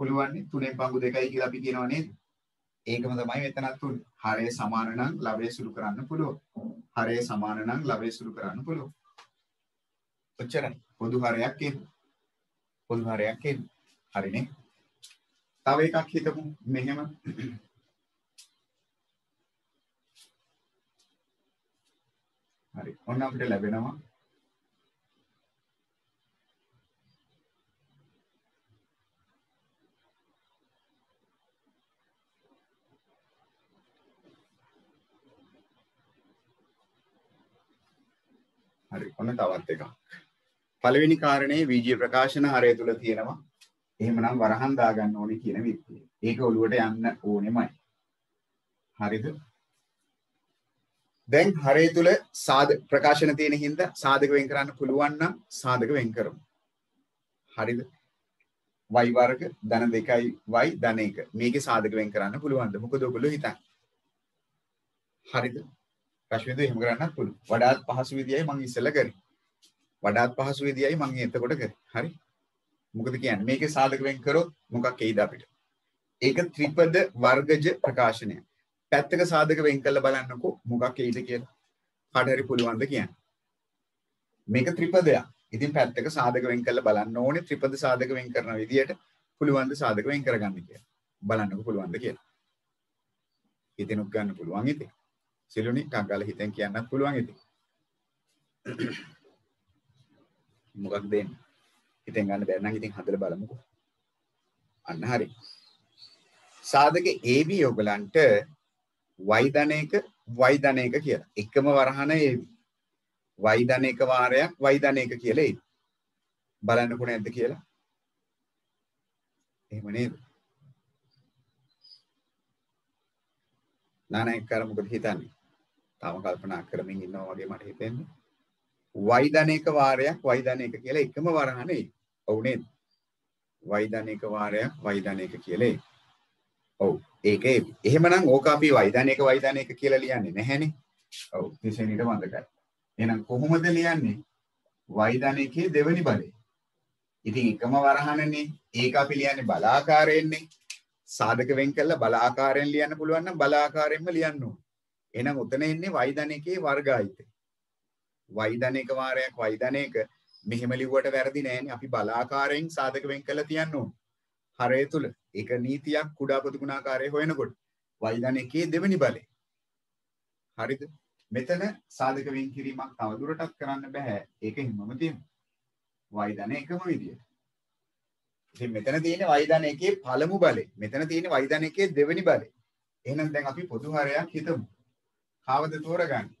A: පුළුවන් නේ. 3න් පංගු දෙකයි කියලා අපි කියනවා නේද? ඒකම තමයි මෙතනත් උන්නේ. හරය සමාන නම් ලවය සුළු කරන්න පුළුවන්. හරය සමාන නම් ලවය සුළු කරන්න පුළුවන්. ඔච්චරයි. පොදු හරයක් එන්න. පොදු හරයක් එන්න. හරිනේ. තව එකක් හිතමු මෙහෙම හරි ඔන්න අපිට ලැබෙනවා හරි ඔන්න තවත් එකක් පළවෙනි කාරණේ වීජීය ප්‍රකාශන හරය තුල තියෙනවා එහෙමනම් වරහන් දාගන්න ඕනේ කියන විදිය. ඒක ඔළුවට යන්න ඕනෙමයි. හරිද? දැන් හරය තුල සාධ ප්‍රකාශන තියෙන හින්දා සාධක වෙන් කරන්න පුළුවන් නම් සාධක වෙන් කරමු. හරිද? y වර්ග ධන 2යි y ධන 1. මේකේ සාධක වෙන් කරන්න පුළුවන්ද? මොකද ඔයගොල්ලෝ හිතන්නේ? හරිද? රශ්මිදු එහෙම කරන්නත් පුළුවන්. වඩාත් පහසු විදියයි මම ඉස්සෙල්ලා කරේ. වඩාත් පහසු විදියයි මම එතකොට කරේ. හරි? මොකද කියන්නේ? මේකේ සාධක වෙන් කරොත් මොකක් එයිද අපිට? ඒක ත්‍රිපද වර්ගජ ප්‍රකාශනය. පැත්තක සාධක වෙන් කරලා බලන්නකෝ මොකක් එයිද කියලා. කාට හරි පුළුවන්ද කියන්න. මේක ත්‍රිපදයක්. ඉතින් පැත්තක සාධක වෙන් කරලා බලන්න ඕනේ ත්‍රිපද සාධක වෙන් කරන විදියට පුළුවන්ද සාධක වෙන් කරගන්න කියලා. බලන්නකෝ පුළුවන්ද කියලා. හිතෙනුත් ගන්න පුළුවන් ඉතින්. සිලුනි ටංගල හිතෙන් කියන්නත් පුළුවන් ඉතින්. මොකක්ද දෙන්නේ? හිතෙන් ගන්න බැරි නම් ඉතින් හදලා බලමුකෝ. අන්න හරි. සාධක AB ඔයගලන්ට y ධන එක y ධන එක කියලා. එකම වරහන AB. y ධන එක වාරයක් y ධන එක කියලා එයි. බලන්නකො නැද්ද කියලා. එහෙම නේද? නානායක කර මොකද හිතන්නේ? තාම කල්පනා කරමින් ඉන්නවා වගේ මට හිතෙන්නේ. වයිදනේක වාරයක් වයිදනේක කියලා එකම වරහනේ. ඔව් නේද? වයිදනේක වාරයක් වයිදනේක කියලා. ඔව් ඒක එහෙමනම් ඕක අපි වයිදනේක වයිදනේක කියලා ලියන්නේ නැහැනේ. ඔව් තිසෙනිට මතකයි. එහෙනම් කොහොමද ලියන්නේ? වයිදනේකේ දෙවනි බලය. ඉතින් එකම වරහනනේ ඒක අපි ලියන්නේ බලාකාරයෙන්නේ. සාධක වෙන් කළා බල ආකාරයෙන් ලියන්න පුළුවන් නම් බල ආකාරයෙන්ම ලියන්න ඕනේ. එහෙනම් උතන එන්නේ වයිදනකේ වර්ගායිතය. වයිදනක වාරයක් වයිදනක මෙහෙම ලිව්වට වැරදි නෑනේ. අපි බල ආකාරයෙන් සාධක වෙන් කළා තියන්න ඕනේ. හරය තුල ඒක නීතියක් කුඩා පොදු ගුණාකාරය හොයනකොට වයිදනකේ දෙවෙනි බලය. හරිද? මෙතන සාධක වෙන් කිරීමක් තවදුරටත් කරන්න බෑ. ඒක හිමම තියෙනවා. වයිදන එකම විදියට. ඉතින් මෙතන තියෙන වයිදන එකේ පළමු බලය. මෙතන තියෙන වයිදන එකේ දෙවෙනි බලය. එහෙනම් දැන් අපි පොදු හරයක් හිතමු. කාවද තෝරගන්නේ?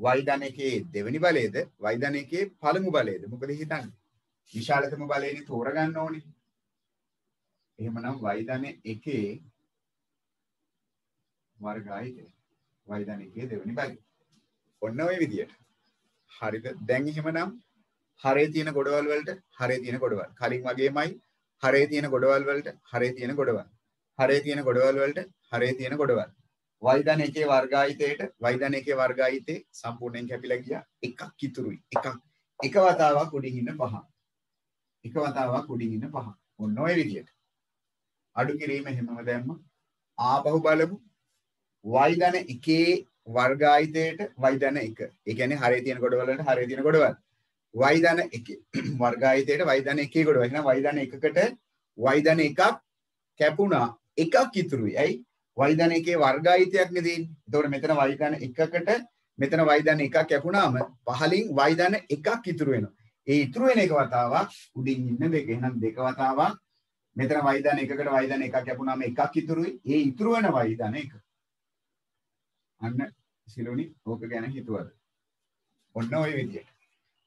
A: වයිදන එකේ දෙවෙනි බලයේද වයිදන එකේ පළමු බලයේද? මොකද හිතන්නේ? විශාලතම බලයනේ තෝරගන්න ඕනේ. එහෙමනම් වයිදන එකේ වර්ගයයි වයිදන එකේ දෙවෙනි බලය. ඔන්න ඔය විදියට. හරිද? දැන් එහෙමනම් හරේ තියෙන ගොඩවල් වලට හරේ තියෙන ගොඩවල්. කලින් වගේමයි හරේ තියෙන ගොඩවල් වලට හරේ තියෙන ගොඩවල්. හරේ තියෙන ගොඩවල් වලට හරේ තියෙන ගොඩවල්. වයිදන එකේ වර්ගායිතයට වයිදන එකේ වර්ගායිතේ සම්පූර්ණයෙන් කැපිලා ගියා. එකක් ඉතුරුයි. එකක් එක වතාවක් උඩින් ඉන්න පහ. එක වතාවක් උඩින් ඉන්න පහ. ඔන්න ඔය විදියට. අඩු කිරීම හැමම දැම්ම. ආපහු බලමු. වයිදන එකේ වර්ගායිතයට වයිදන එක. ඒ කියන්නේ හරේ තියෙන ගොඩවල් වලට හරේ තියෙන ගොඩවල්. වයිදන එක වර්ගායිතයට වයිදන එකේ ගොඩ වෙන වයිදන එකකට වයිදන එකක් කැපුණා එකක් ඉතුරුයි ඇයි වයිදන එකේ වර්ගායිතයක් නෙදී එතකොට මෙතන වයිදන එකකට මෙතන වයිදන එකක් කැපුණාම පහලින් වයිදන එකක් ඉතුරු වෙනවා. ඒ ඉතුරු වෙන එක වතාවක් උඩින් ඉන්න දෙක එහෙනම් දෙක වතාවක්. මෙතන වයිදන එකකට වයිදන එකක් කැපුණාම එකක් ඉතුරුයි. ඒ ඉතුරු වෙන වයිදන එක. අන්න සිලුනි ඕක ගැන හිතුවද? ඔන්න ওই විදියට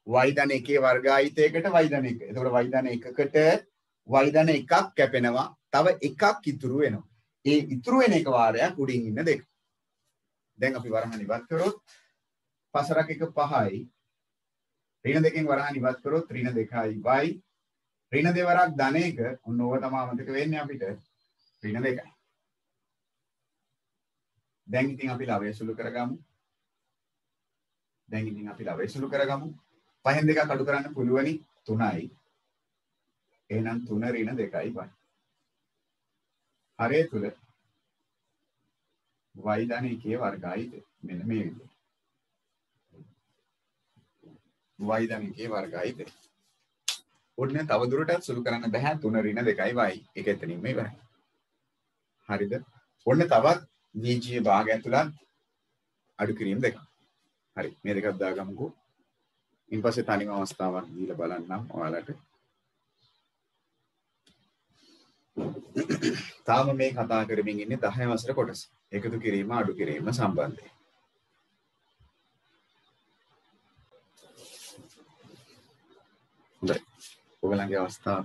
A: වයිදන එකේ වර්ගායිතයකට වයිදන එක. එතකොට වයිදන එකකට වයිදන එකක් කැපෙනවා. තව එකක් ඉතුරු වෙනවා. ඒ ඉතුරු වෙන එක වාරයක් උඩින් ඉන්න දෙක. දැන් අපි වරහන් ඉවත් කරොත් පසරක් එක පහයි. ඍණ දෙකෙන් වරහන් ඉවත් කරොත් ඍණ දෙකයි y. ඍණ දෙවරක් ධන එක ඔන්න ඕක තමයි මතක වෙන්නේ අපිට. ඍණ දෙකයි. දැන් ඉතින් අපි ලවය සුළු කරගමු. දැන් ඉතින් අපි ලවය සුළු කරගමු. පහෙන් දෙකක් අඩු කරන්න පුළුවනි 3යි. එහෙනම් 3 ඍණ 2යි පහ. හරය තුල y ධන එකේ වර්ගයිද මෙන්න මේ විදිහට. y ධන එකේ වර්ගයිද. ඔන්න තව දුරටත් සුළු කරන්න බෑ 3 ඍණ 2යි y. ඒක එතනින්ම ඉවරයි. හරිද? ඔන්න තවත් වීජීය භාග ඇතුළත් අඩු කිරීම දෙකක්. හරි මේ දෙකක් දාගමුකෝ. ඉන් පස්සේ තනිම අවස්ථාවක් දීලා බලන්නම් ඔයාලට. තාම මේ කතා කරමින් ඉන්නේ 10 වසර කොටස. එකතු කිරීම අඩු කිරීම සම්බන්ධයෙන්. හොඳයි. ඔයගලගේ අවස්ථාව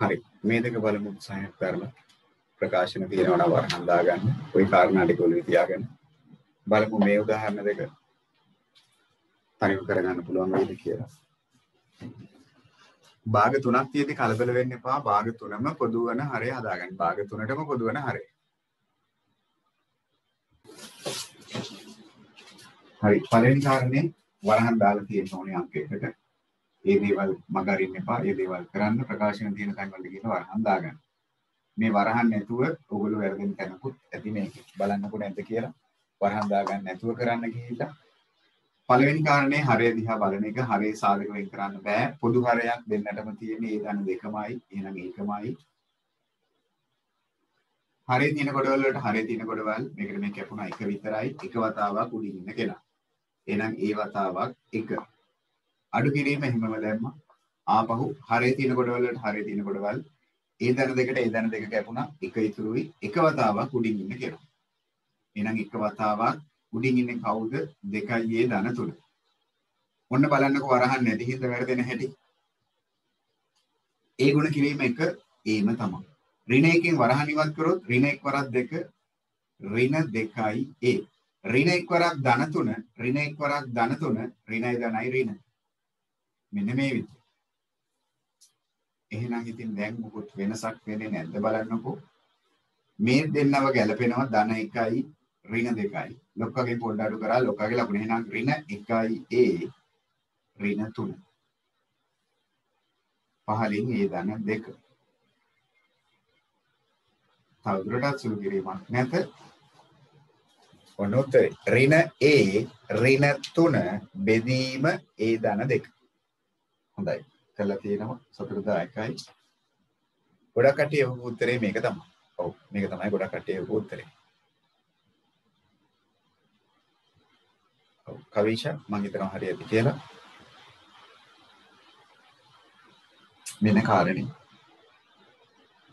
A: හරි මේ දෙක බලමු උත්සාහයක් කරලා ප්‍රකාශන තියෙනවා නම් වරහන් දාගන්න. ওই කාරණා ටික ඔළුවේ තියාගන්න බලමු මේ උදාහරණ දෙක. තනිව කරගන්න පුළුවන් වේද කියලා. භාග තුනක් තියෙදි කලබල වෙන්න එපා. භාග තුනම පොදු වන හරය හදාගන්න. භාග තුනටම පොදු වන හරය. හරි. පළවෙනි කාරණේ වරහන් දාලා තියෙන ඕනේ අංකයකට. ඒ දේවල් මගරින්න එපා. ඒ දේවල් කරන්න ප්‍රකාශන තියෙන තැන් වලට ගිහලා වරහන් දාගන්න. මේ වරහන් නැතුව ඔයගොල්ලෝ වැරදෙන තැනකුත් ඇති මේක. බලන්නකො නැද්ද කියලා. වරහන් දාගන්න නැතුව කරන්න ගිහිල්ලා. පළවෙනි කාරණේ හරය දිහා බලන එක. හරය සාධක වෙන් කරන්න බෑ. පොදු හරයක් දෙන්නටම තියෙන ඒ ධන දෙකමයි. එහෙනම් ඒකමයි. හරය තියෙන කොටවල වලට හරය තියෙන කොටවල් මේකට මේ කැපුණා. එක විතරයි. එක වතාවක් උඩින් ඉන්න කෙනා. එහෙනම් ඒ වතාවක් එක. අඩු කිරීම එහෙමම දැම්මා. ආපහු හරය තියෙන කොටවල වලට හරය තියෙන කොටවල් ඒ දන දෙකට ඒ දන දෙක කැපුණා. එක ඉතුරුයි. එක වතාවක් උඩින් ඉන්න කෙනා. එහෙනම් එක වතාවක් උඩින් ඉන්නේ කවුද? දෙකයි ඒ දන තුන. ඔන්න බලන්නකො වරහන් නැති හින්දා වැරදෙන හැටි. ඒ ගුණ කිරීම එක ඒම තමයි. ඍණ එකෙන් වරහන් ඉවත් කරොත් ඍණ එක් වරක් දෙක ඍණ දෙකයි ඒ. ඍණ එක් වරක් ධන තුන ඍණ එක් වරක් ධන තුන ඍණයි ධනයි ඍණ. මෙන්න මේ විදිහ එහෙනම් ඉතින් දැන් මොකොත් වෙනසක් වෙන්නේ නැද්ද බලන්නකෝ. මේ දෙන්නව ගැලපෙනවා ධන එකයි ඍණ දෙකයි. ලොක්කගේ පොඩ්ඩ අඩු කරා ලොක්කගේ ලකුණ. එහෙනම් ඍණ එකයි ඒ ඍණ තුන. පහලින් ඒ ධන දෙක. තවදුරටත් සුළු කිරීමක් නැත. ඔන්න උත්තරේ ඍණ ඒ ඍණ තුන බෙදීම ඒ ධන දෙක. හොඳයි. කරලා තියෙනවා. සතුටුදායකයි ගොඩක් කට්ටිය යහපු උත්තරේ මේක තමයි. ඔව් මේක තමයි ගොඩක් කට්ටිය යහපු උත්තරේ. ඔව් කවිෂා මම හිතනවා හරියද කියලා. මෙන්න කාරණේ.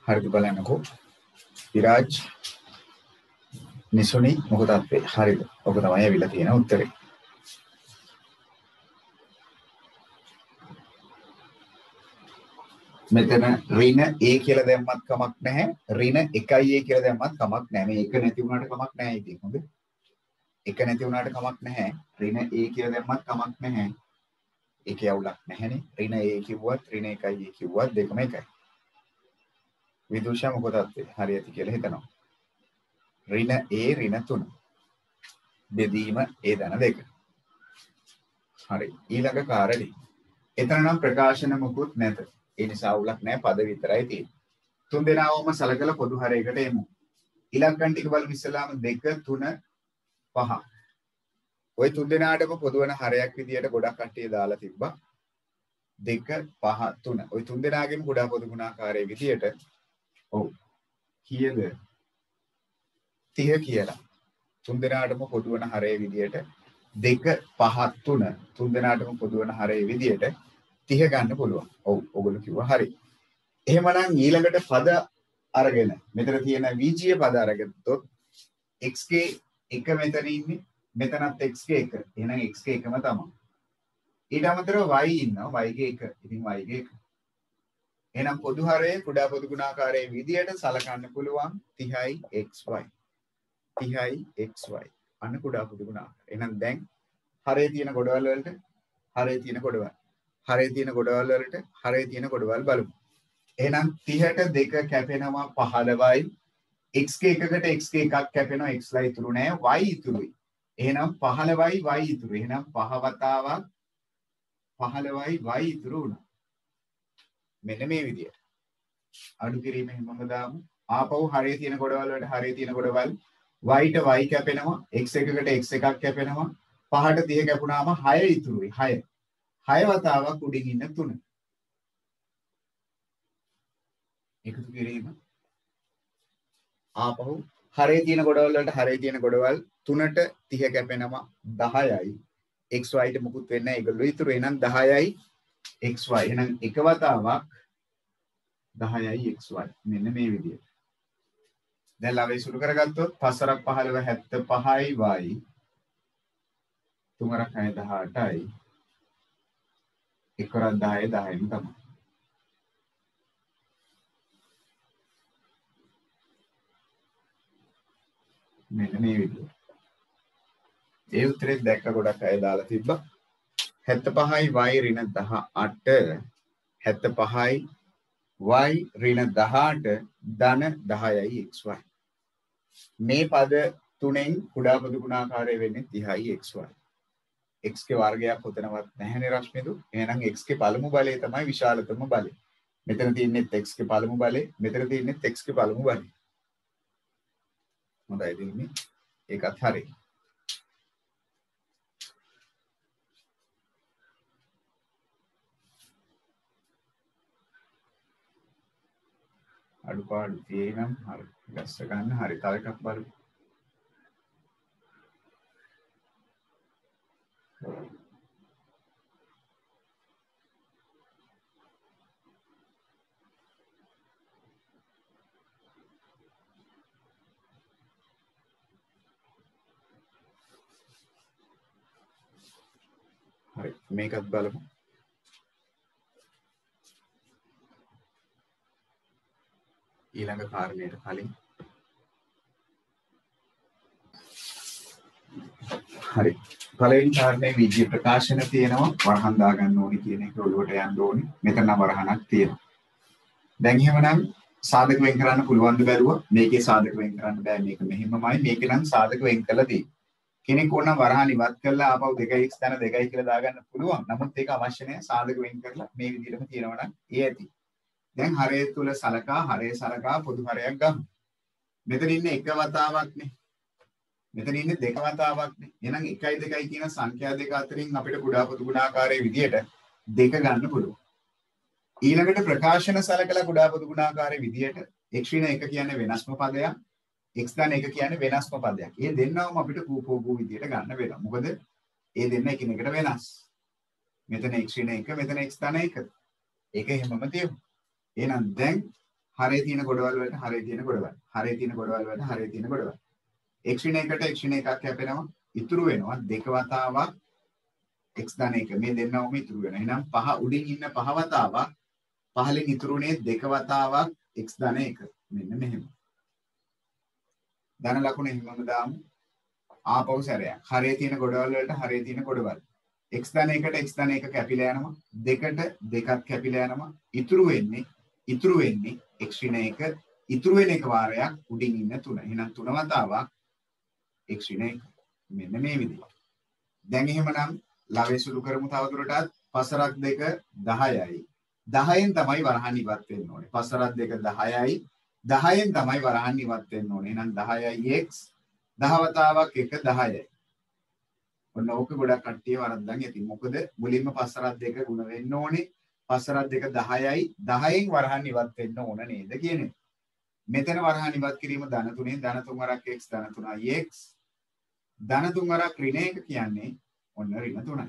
A: හරිද බලන්නකෝ. විරාජ් නිසුනි මොකද අපේ හරිද? ඔක තමයි ඇවිල්ලා තියෙන උත්තරේ. මෙතන ඍණ A කියලා දැම්මත් කමක් නැහැ. ඍණ 1යි A කියලා දැම්මත් කමක් නැහැ. මේ එක නැති වුණාට කමක් නැහැ ඉතින් හොඳ. එක නැති වුණාට කමක් නැහැ. ඍණ A කියලා දැම්මත් කමක් නැහැ. ඒකේ අවුලක් නැහැනේ. ඍණ A කිව්වත් ඍණ 1යි A කිව්වත් දෙකම එකයි. විදුෂා මොකද හරියට කියලා හිතනවා. ඍණ A ඍණ 3 බෙදීම ඒ ධන දෙක. හරි. ඊළඟ කාරණේ. එතන නම් ප්‍රකාශන මුකුත් නැත. ඒ නිසා අවුලක් නැහැ පද විතරයි තියෙන්නේ. තුන් දෙනාවම සලකලා පොදු හරයකට එමු. ඉලක්කම් ටික බලමු ඉස්සලාම 2 3 5. ওই තුන් දෙනාටම පොදු වෙන හරයක් විදියට ගොඩක් කට්ටිය දාලා තිබ්බා. 2 5 3. ওই තුන් දෙනාගෙම ගොඩා පොදු ගුණාකාරයේ විදියට ඔව් කීයද 30 කියලා. තුන් දෙනාටම පොදු වෙන හරයේ විදියට 2 5 3 තුන් දෙනාටම පොදු වෙන හරයේ විදියට 30 ගන්න පුළුවන්. ඔව් ඔයගොල්ලෝ කිව්වා හරි. එහෙමනම් ඊළඟට පද අරගෙන මෙතන තියෙන VG පද අරගත්තොත් xk එක මෙතන ඉන්නේ මෙතනත් xk එක. එහෙනම් xk එකම තමයි. ඊට අමතරව y ඉන්නවා y ගේ එක. ඉතින් y ගේ එක. එහෙනම් පොදු හරයේ කුඩා පොදු ගුණාකාරයේ විදියට සලකන්න පුළුවන් 30යි xy. 30යි xy. අන්න කුඩා පොදු ගුණාකාර. එහෙනම් දැන් හරයේ තියෙන ගොඩවල් වලට හරයේ තියෙන ගොඩවල් හරේ තියෙන ගොඩවල් වලට හරේ තියෙන ගොඩවල් බලමු. එහෙනම් 30ට දෙක කැපෙනවා 15යි. x එකකට x එකක් කැපෙනවා x ලා ඉතුරු නෑ y ඉතුරුයි. එහෙනම් 15යි y ඉතුරු. එහෙනම් පහ වතාවක් 15යි y ඉතුරු වුණා. මෙන්න මේ විදියට. අඩු කිරීම හැමම දාමු. ආපහු හරේ තියෙන ගොඩවල් වලට හරේ තියෙන ගොඩවල් y ට y කැපෙනවා x එකකට x එකක් කැපෙනවා පහට 30 කැපුණාම 6 ඉතුරුයි 6 හය වතාවක් උඩින් ඉන්න තුන. එකතු කිරීම. ආපහු හරේ තියෙන ගොඩවල් වලට හරේ තියෙන ගොඩවල් තුනට 30 කැපෙනවා 10යි. xy ට මුකුත් වෙන්නේ නැහැ. ඒගොල්ලෝ ඉතුරු එහෙනම් 10යි xy. එහෙනම් එක වතාවක් 10යි xy. මෙන්න මේ විදිහට. දැන් ළවයි සුළු කරගත්තොත් 5 15 75යි y. 3 18යි එක්වරක් 10 10ම තමයි. මෙන්න මේ විදිහට. ඒ උත්තරේ දැක්ක ගොඩක් අය දාලා තිබ්බා. 75යි y ඍණ 18 75යි y ඍණ 18 ධන 10යි xy. මේ පද තුනෙන් කුඩා පද ගුණාකාරය වෙන්නේ 30යි xy. X ගේ වර්ගයක් කොතනවත් නැහැනේ රශ්මිදු. එහෙනම් x ගේ පළමු බලය තමයි විශාලතම බලය. මෙතන තියෙන්නේ x ගේ පළමු බලය, මෙතන තියෙන්නේ x ගේ පළමු බලය. හොඳයි දෙන්නේ. ඒකත් හරියි. අඩුපාඩු තියෙනම් හරි ගස්ස ගන්න හරි තව එකක් බලමු හරි. මේකත් බලමු. ඊළඟ කාරණයට කලින් හරි. පළවෙනි කාරණේ විජය ප්‍රකාශන තියෙනවා. වරහන් දාගන්න ඕනි කියන එක ඔළුවට යන්න ඕනි. මෙතන නම් වරහනක් තියෙනවා. දැන් එහෙමනම් සාධක වෙන් කරන්න පුළුවන් ද බැලුවා මේකේ සාධක වෙන් කරන්න බෑ. මේක මෙහෙමමයි. මේක නම් සාධක වෙන් කළා තියෙන්නේ කෙනෙක් ඕන වරහන් ඉවත් කරලා ආපහු 2x ධන 2යි කියලා දාගන්න පුළුවන්. නමුත් ඒක අවශ්‍ය නැහැ සාධක වෙන් කරලා මේ විදිහටම තියෙනවා නම් ඒ ඇති. දැන් හරය තුල සලකා හරය සලකා පොදු හරයක් ගමු. මෙතන ඉන්නේ එක වතාවක්නේ. මෙතන ඉන්නේ දෙක වතාවක්නේ. එහෙනම් 1යි 2යි කියන සංඛ්‍යා දෙක අතරින් අපිට කුඩා පොදු ගුණාකාරයේ විදියට දෙක ගන්න පුළුවන්. ඊළඟට ප්‍රකාශන සලකලා කුඩා පොදු ගුණාකාරයේ විදියට x ඍණ 1 කියන්නේ වෙනස්ම පදයක්. x ධන 1 කියන්නේ වෙනස්ම පදයක්. ඒ දෙන්නවම අපිට කූපෝගු විදියට ගන්න වෙනවා. මොකද ඒ දෙන්න එකිනෙකට වෙනස්. මෙතන x ඍණ 1 මෙතන x ධන 1. ඒක එහෙමම තියමු. එහෙනම් දැන් හරේ තියෙන ගොඩවල් වලට හරේ තියෙන ගොඩවල්. හරේ තියෙන ගොඩවල් වලට හරේ තියෙන ගොඩවල්. X ඍණ එකට x ඍණ එකක් කැපෙනවා. ඉතුරු වෙනවා දෙක වතාවක් x ධන එක. මේ දෙන්නවම ඉතුරු වෙනවා. එහෙනම් පහ උඩින් ඉන්න පහ වතාවක් පහලින් ඉතුරුනේ දෙක වතාවක් x ධන එක. මෙන්න මෙහෙම. ධන ලකුණ එහෙමම දාමු. ආපහු සැරයක්. හරේ තියෙන ගොඩවල් වලට හරේ තියෙන ගොඩවල්. x ධන එකට x ධන එක කැපිලා යනවා. දෙකට දෙකක් කැපිලා යනවා. ඉතුරු වෙන්නේ ඉතුරු වෙන්නේ x ඍණ එක ඉතුරු වෙන එක වාරයක් උඩින් ඉන්න 3. එහෙනම් 3 වතාවක් x ඍණ එක. මෙන්න මේ විදිහට. දැන් එහෙමනම් ලවය සුළු කරමු තවදුරටත් පසරක් දෙක 10යි. 10න් තමයි වරහන් ඉවත් වෙන්න ඕනේ. පසරක් දෙක 10යි. 10න් තමයි වරහන් ඉවත් වෙන්න ඕනේ. එහෙනම් 10යි x 10 වතාවක් 1 10යි. ඔන්න ඕක ගොඩක් කට්ටිය වරද්දන් ඇති. මොකද මුලින්ම පසරක් දෙක ගුණ වෙන්න ඕනේ. පසරක් දෙක 10යි 10න් වරහන් ඉවත් වෙන්න ඕන නේද කියන්නේ. මෙතන වරහන් ඉවත් කිරීම ධන තුනෙන් ධන තුන් වරක් x ධන තුනයි x ධන තුන් වරක් ඍණ එක කියන්නේ ඔන්න ඍණ තුනයි.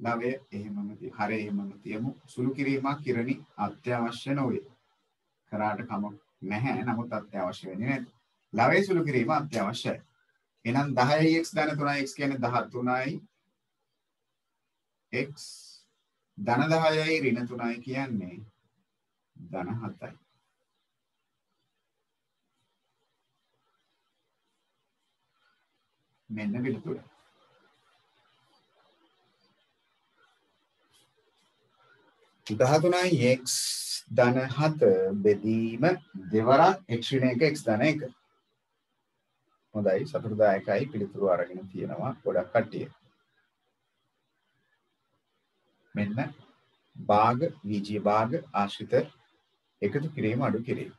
A: ලවය එහෙමම තිය. හරය එහෙමම තියමු. සුළු කිරීමක් කිරණි අත්‍යවශ්‍ය නොවේ. කරාට කමක් නැහැ. නමුත් අත්‍යවශ්‍ය වෙන්නේ නැහැ. ලවය සුළු කිරීම අත්‍යවශ්‍යයි. එහෙනම් 10x ධන 3x කියන්නේ 13යි x ධන 10යි ඍණ 3යි කියන්නේ ධන 7යි. මෙන්න පිළිතුර. දහතුනයි x ධන හත බෙදීම දෙවරක් x ඍණ එක x ධන එක. හොඳයි සතුටුදායකයි පිළිතුරු අරගෙන තියෙනවා ගොඩක් කට්ටිය. මෙන්න භාග විජය භාග ආශ්‍රිත එකතු කිරීම අඩු කිරීම.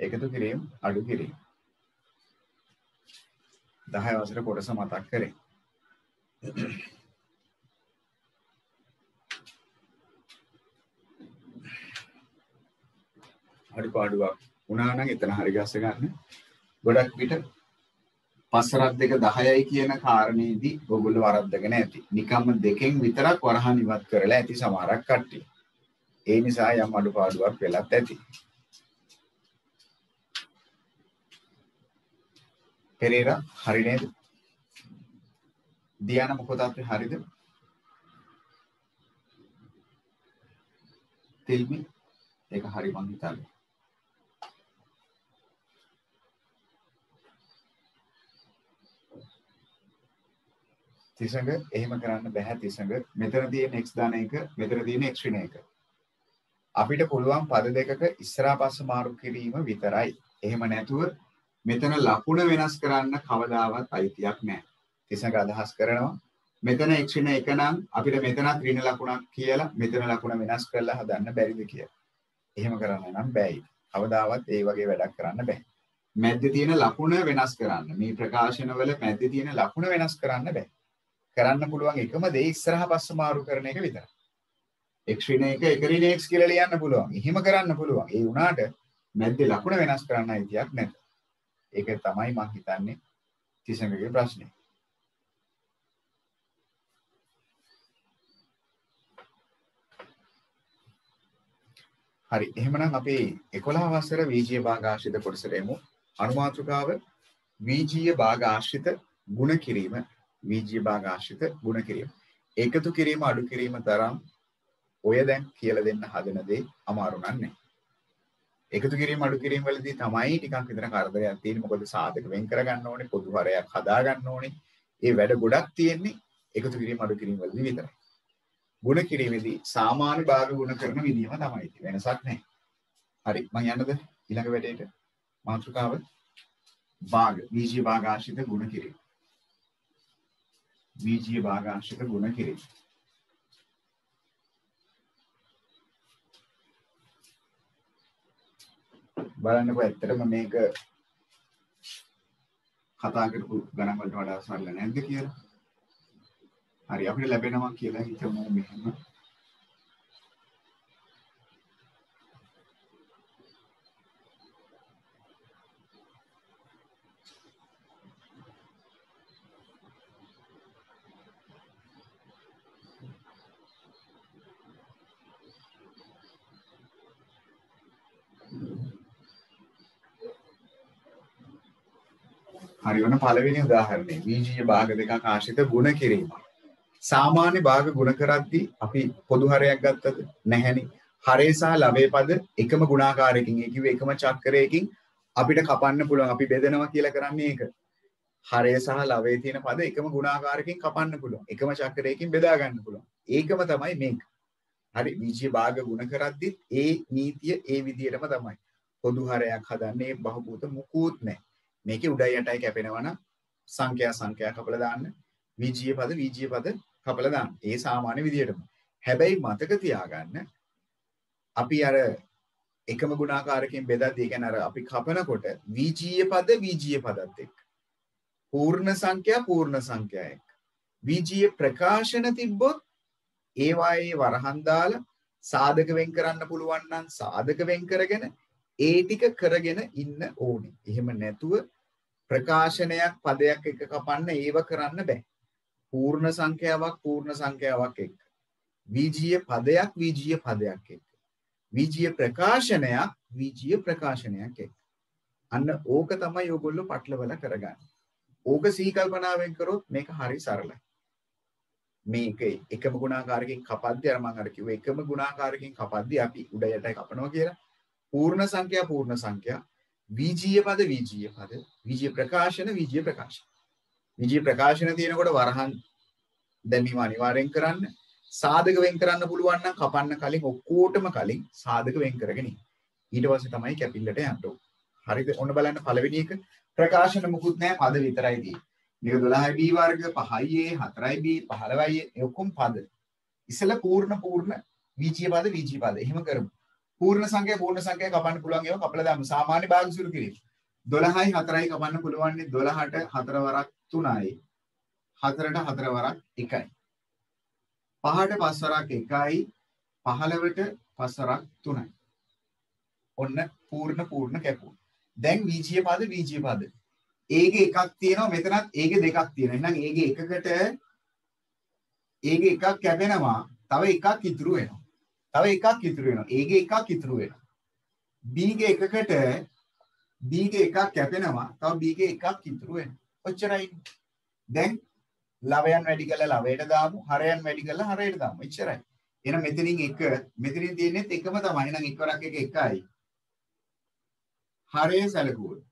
A: එකතු කිරීම අඩු කිරීම. 10 වසර කොටස මතක් කරේ. අඩුපාඩුවක් වුණා නම් එතන හරි ගස්ස ගන්න. ගොඩක් විට පස්සරක් දෙක 10යි කියන කාරණේදී ඔයගොල්ලෝ වරද්දගෙන ඇති. නිකම්ම දෙකෙන් විතරක් වරහන් ඉවත් කරලා ඇති සමහරක් කට්ටිය. ඒ නිසා යම් අඩුපාඩුවක් වෙලත් ඇති. පෙරේරා හරි නේද? දියාන මොකද අපේ හරිද? තෙල්මි ඒක හරි මං හිතන්නේ. තිසඟ එහෙම කරන්න බැහැ තිසඟ මෙතන තියෙන x දාන එක මෙතන තියෙන x ඍණ එක අපිට පුළුවන් පද දෙකක ඉස්සරහා පස්ස මාරු කිරීම විතරයි එහෙම නැතුව මෙතන ලකුණ වෙනස් කරන්න කවදාවත් අයිතියක් නැහැ තිසඟ අදහස් කරනවා මෙතන x ඍණ එක නම් අපිට මෙතනත් ඍණ ලකුණක් කියලා මෙතන ලකුණ වෙනස් කරලා හදන්න බැරිද කියලා එහෙම කරන්න නම් බෑයි කවදාවත් ඒ වගේ වැඩක් කරන්න බෑ මැද්දේ තියෙන ලකුණ වෙනස් කරන්න මේ ප්‍රකාශනවල මැද්දේ තියෙන ලකුණ වෙනස් කරන්න බෑ කරන්න පුළුවන් එකම දේ ඉස්සරහා පස්ස මාරු කරන එක විතරයි. x ඍණ එක එක ඍණ x කියලා ලියන්න පුළුවන්. එහෙම කරන්න පුළුවන්. ඒ වුණාට මැද්දේ ලකුණ වෙනස් කරන්න අයිතියක් නැත. ඒක තමයි මම හිතන්නේ තිසඟගේ ප්‍රශ්නේ. හරි එහෙමනම් අපි 11 වසර වීජීය භාග ආශ්‍රිත කොටසට එමු. අනුමාතෘකාව වීජීය භාග ආශ්‍රිත ಗುಣ කිරීම වීජීය භාග ආශ්‍රිත ගුණ කිරීම. එකතු කිරීම අඩු කිරීම තරම් ඔය දැන් කියලා දෙන්න හදන දේ අමාරු නන්නේ. එකතු කිරීම අඩු කිරීම වලදී තමයි ටිකක් විතර කරදරයක් තියෙන්නේ. මොකද සාධක වෙන් කරගන්න ඕනේ, පොදු හරයක් හදා ගන්න ඕනේ. ඒ වැඩ ගොඩක් තියෙන්නේ එකතු කිරීම අඩු කිරීම වලදී විතරයි. ගුණ කිරීමේදී සාමාන්‍ය භාග ගුණ කරන විදිහම තමයි. වෙනසක් නැහැ. හරි මම යන්නද ඊළඟ වැඩේට මාතෘකාව භාග වීජීය භාග ආශ්‍රිත ගුණ කිරීම. බීජීය භාගාංශික ගුණ කිරීම. බලන්නකො ඇත්තටම මේක කතා කරපු ගණන් වලට වඩා සරල නැද්ද කියලා. හරි අපිට ලැබෙනවා කියලා හිතමු මෙහෙම. හරි වන පළවෙනි උදාහරණය බීජීය භාග දෙකක් ආශ්‍රිත ගුණ කිරීම. සාමාන්‍ය භාග ගුණ කරද්දී අපි පොදු හරයක් ගත්තද නැහැනි. හරය සහ ලබේ පද එකම ගුණාකාරයකින් ඒ කිව්වේ එකම චක්‍රයකින් අපිට කපන්න පුළුවන්. අපි බෙදනවා කියලා කරන්නේ ඒක. හරය සහ ලවේ තියෙන පද එකම ගුණාකාරයකින් කපන්න පුළුවන්. එකම චක්‍රයකින් බෙදා ගන්න පුළුවන්. ඒකම තමයි මේක. හරි බීජීය භාග ගුණ කරද්දිත් ඒ නීතිය ඒ විදිහටම තමයි. පොදු හරයක් හදන්නේ බහූත මුකුත් නැහැ. මේකේ උඩයි යටයි කැපෙනවනම් සංඛ්‍යා සංඛ්‍යා කපලා දාන්න විජීය පද විජීය පද කපලා දාන්න. ඒ සාමාන්‍ය විදියටම. හැබැයි මතක තියාගන්න අපි අර එකම ගුණාකාරකයෙන් බෙදද්දී කියන්නේ අර අපි කපනකොට විජීය පද විජීය පදත් එක්ක පූර්ණ සංඛ්‍යා පූර්ණ සංඛ්‍යා එක්ක විජීය ප්‍රකාශන තිබ්බොත් ඒවායේ වරහන් දාලා සාධක වෙන් කරන්න පුළුවන් නම් සාධක වෙන් කරගෙන ඒ ටික කරගෙන ඉන්න ඕනේ. එහෙම නැතුව ප්‍රකාශනයක් පදයක් එක කපන්න ඒව කරන්න බෑ. පූර්ණ සංඛ්‍යාවක් පූර්ණ සංඛ්‍යාවක් එක්ක. විජීය පදයක් විජීය පදයක් එක්ක. විජීය ප්‍රකාශනයක් විජීය ප්‍රකාශනයක් එක්ක. අන්න ඕක තමයි ඔයගොල්ලෝ පටලවල කරගන්නේ. ඕක සීකල්පනාවෙන් කරොත් මේක හරි සරලයි. මේක එකම ගුණාකාරකින් කපද්දී අර මම අර කිව්ව එකම ගුණාකාරකින් කපද්දී අපි උඩ යටයි කපනවා කියලා පූර්ණ සංඛ්‍යා පූර්ණ සංඛ්‍යා විජීය පද විජීය පද. විජීය ප්‍රකාශන විජීය ප්‍රකාශන. විජීය ප්‍රකාශන තියෙනකොට වරහන් දැමීම අනිවාර්යෙන් කරන්න. සාධක වෙන් කරන්න පුළුවන් නම් කපන්න කලින් ඔක්කොටම කලින් සාධක වෙන් කරගෙන ඊට පස්සේ තමයි කැපිල්ලට යන්න ඕනේ. හරිද? ඔන්න බලන්න පළවෙනි එක. ප්‍රකාශන මුකුත් නැහැ. පද විතරයි තියෙන්නේ. මේක 12යි b වර්ග 5යි a 4යි b 15යි a. ඔක්කොම පද. ඉස්සෙල්ලා පූර්ණ පූර්ණ විජීය පද විජීය පද. එහෙම කරමු. පූර්ණ සංඛ්‍යා පූර්ණ සංඛ්‍යා කපන්න පුළුවන් ඒවා කපලා දාමු. සාමාන්‍ය භාග සුළු කිරීම. 12යි 4යි කපන්න පුළුවන් 12ට 4 වරක් 3යි. 4ට 4 වරක් 1යි. 5ට 5 වරක් 1යි. 15ට 5 වරක් 3යි. ඔන්න පූර්ණ පූර්ණ කැපුවා. දැන් විජීය පද විජීය පද. ඒගේ එකක් තියෙනවා මෙතනත් ඒගේ දෙකක් තියෙනවා. එහෙනම් ඒගේ එකකට ඒගේ එකක් කැපෙනවා. තව එකක් ඉතුරු වෙනවා. තව එකක් ඉතුරු වෙනවා. A ගේ එකක් ඉතුරු වෙනවා. B ගේ එකකට B ගේ එකක් කැපෙනවා. තව B ගේ එකක් ඉතුරු වෙනවා. ඔච්චරයි. දැන් ලවයන් වැඩි කරලා ලවයට දාමු. හරයන් වැඩි කරලා හරයට දාමු. එච්චරයි. එහෙනම් මෙතනින් එක මෙතනින් තියෙන්නේ එකම තමයි. එහෙනම් එක්වරක් එක එකයි. හරය සැලකුවොත්.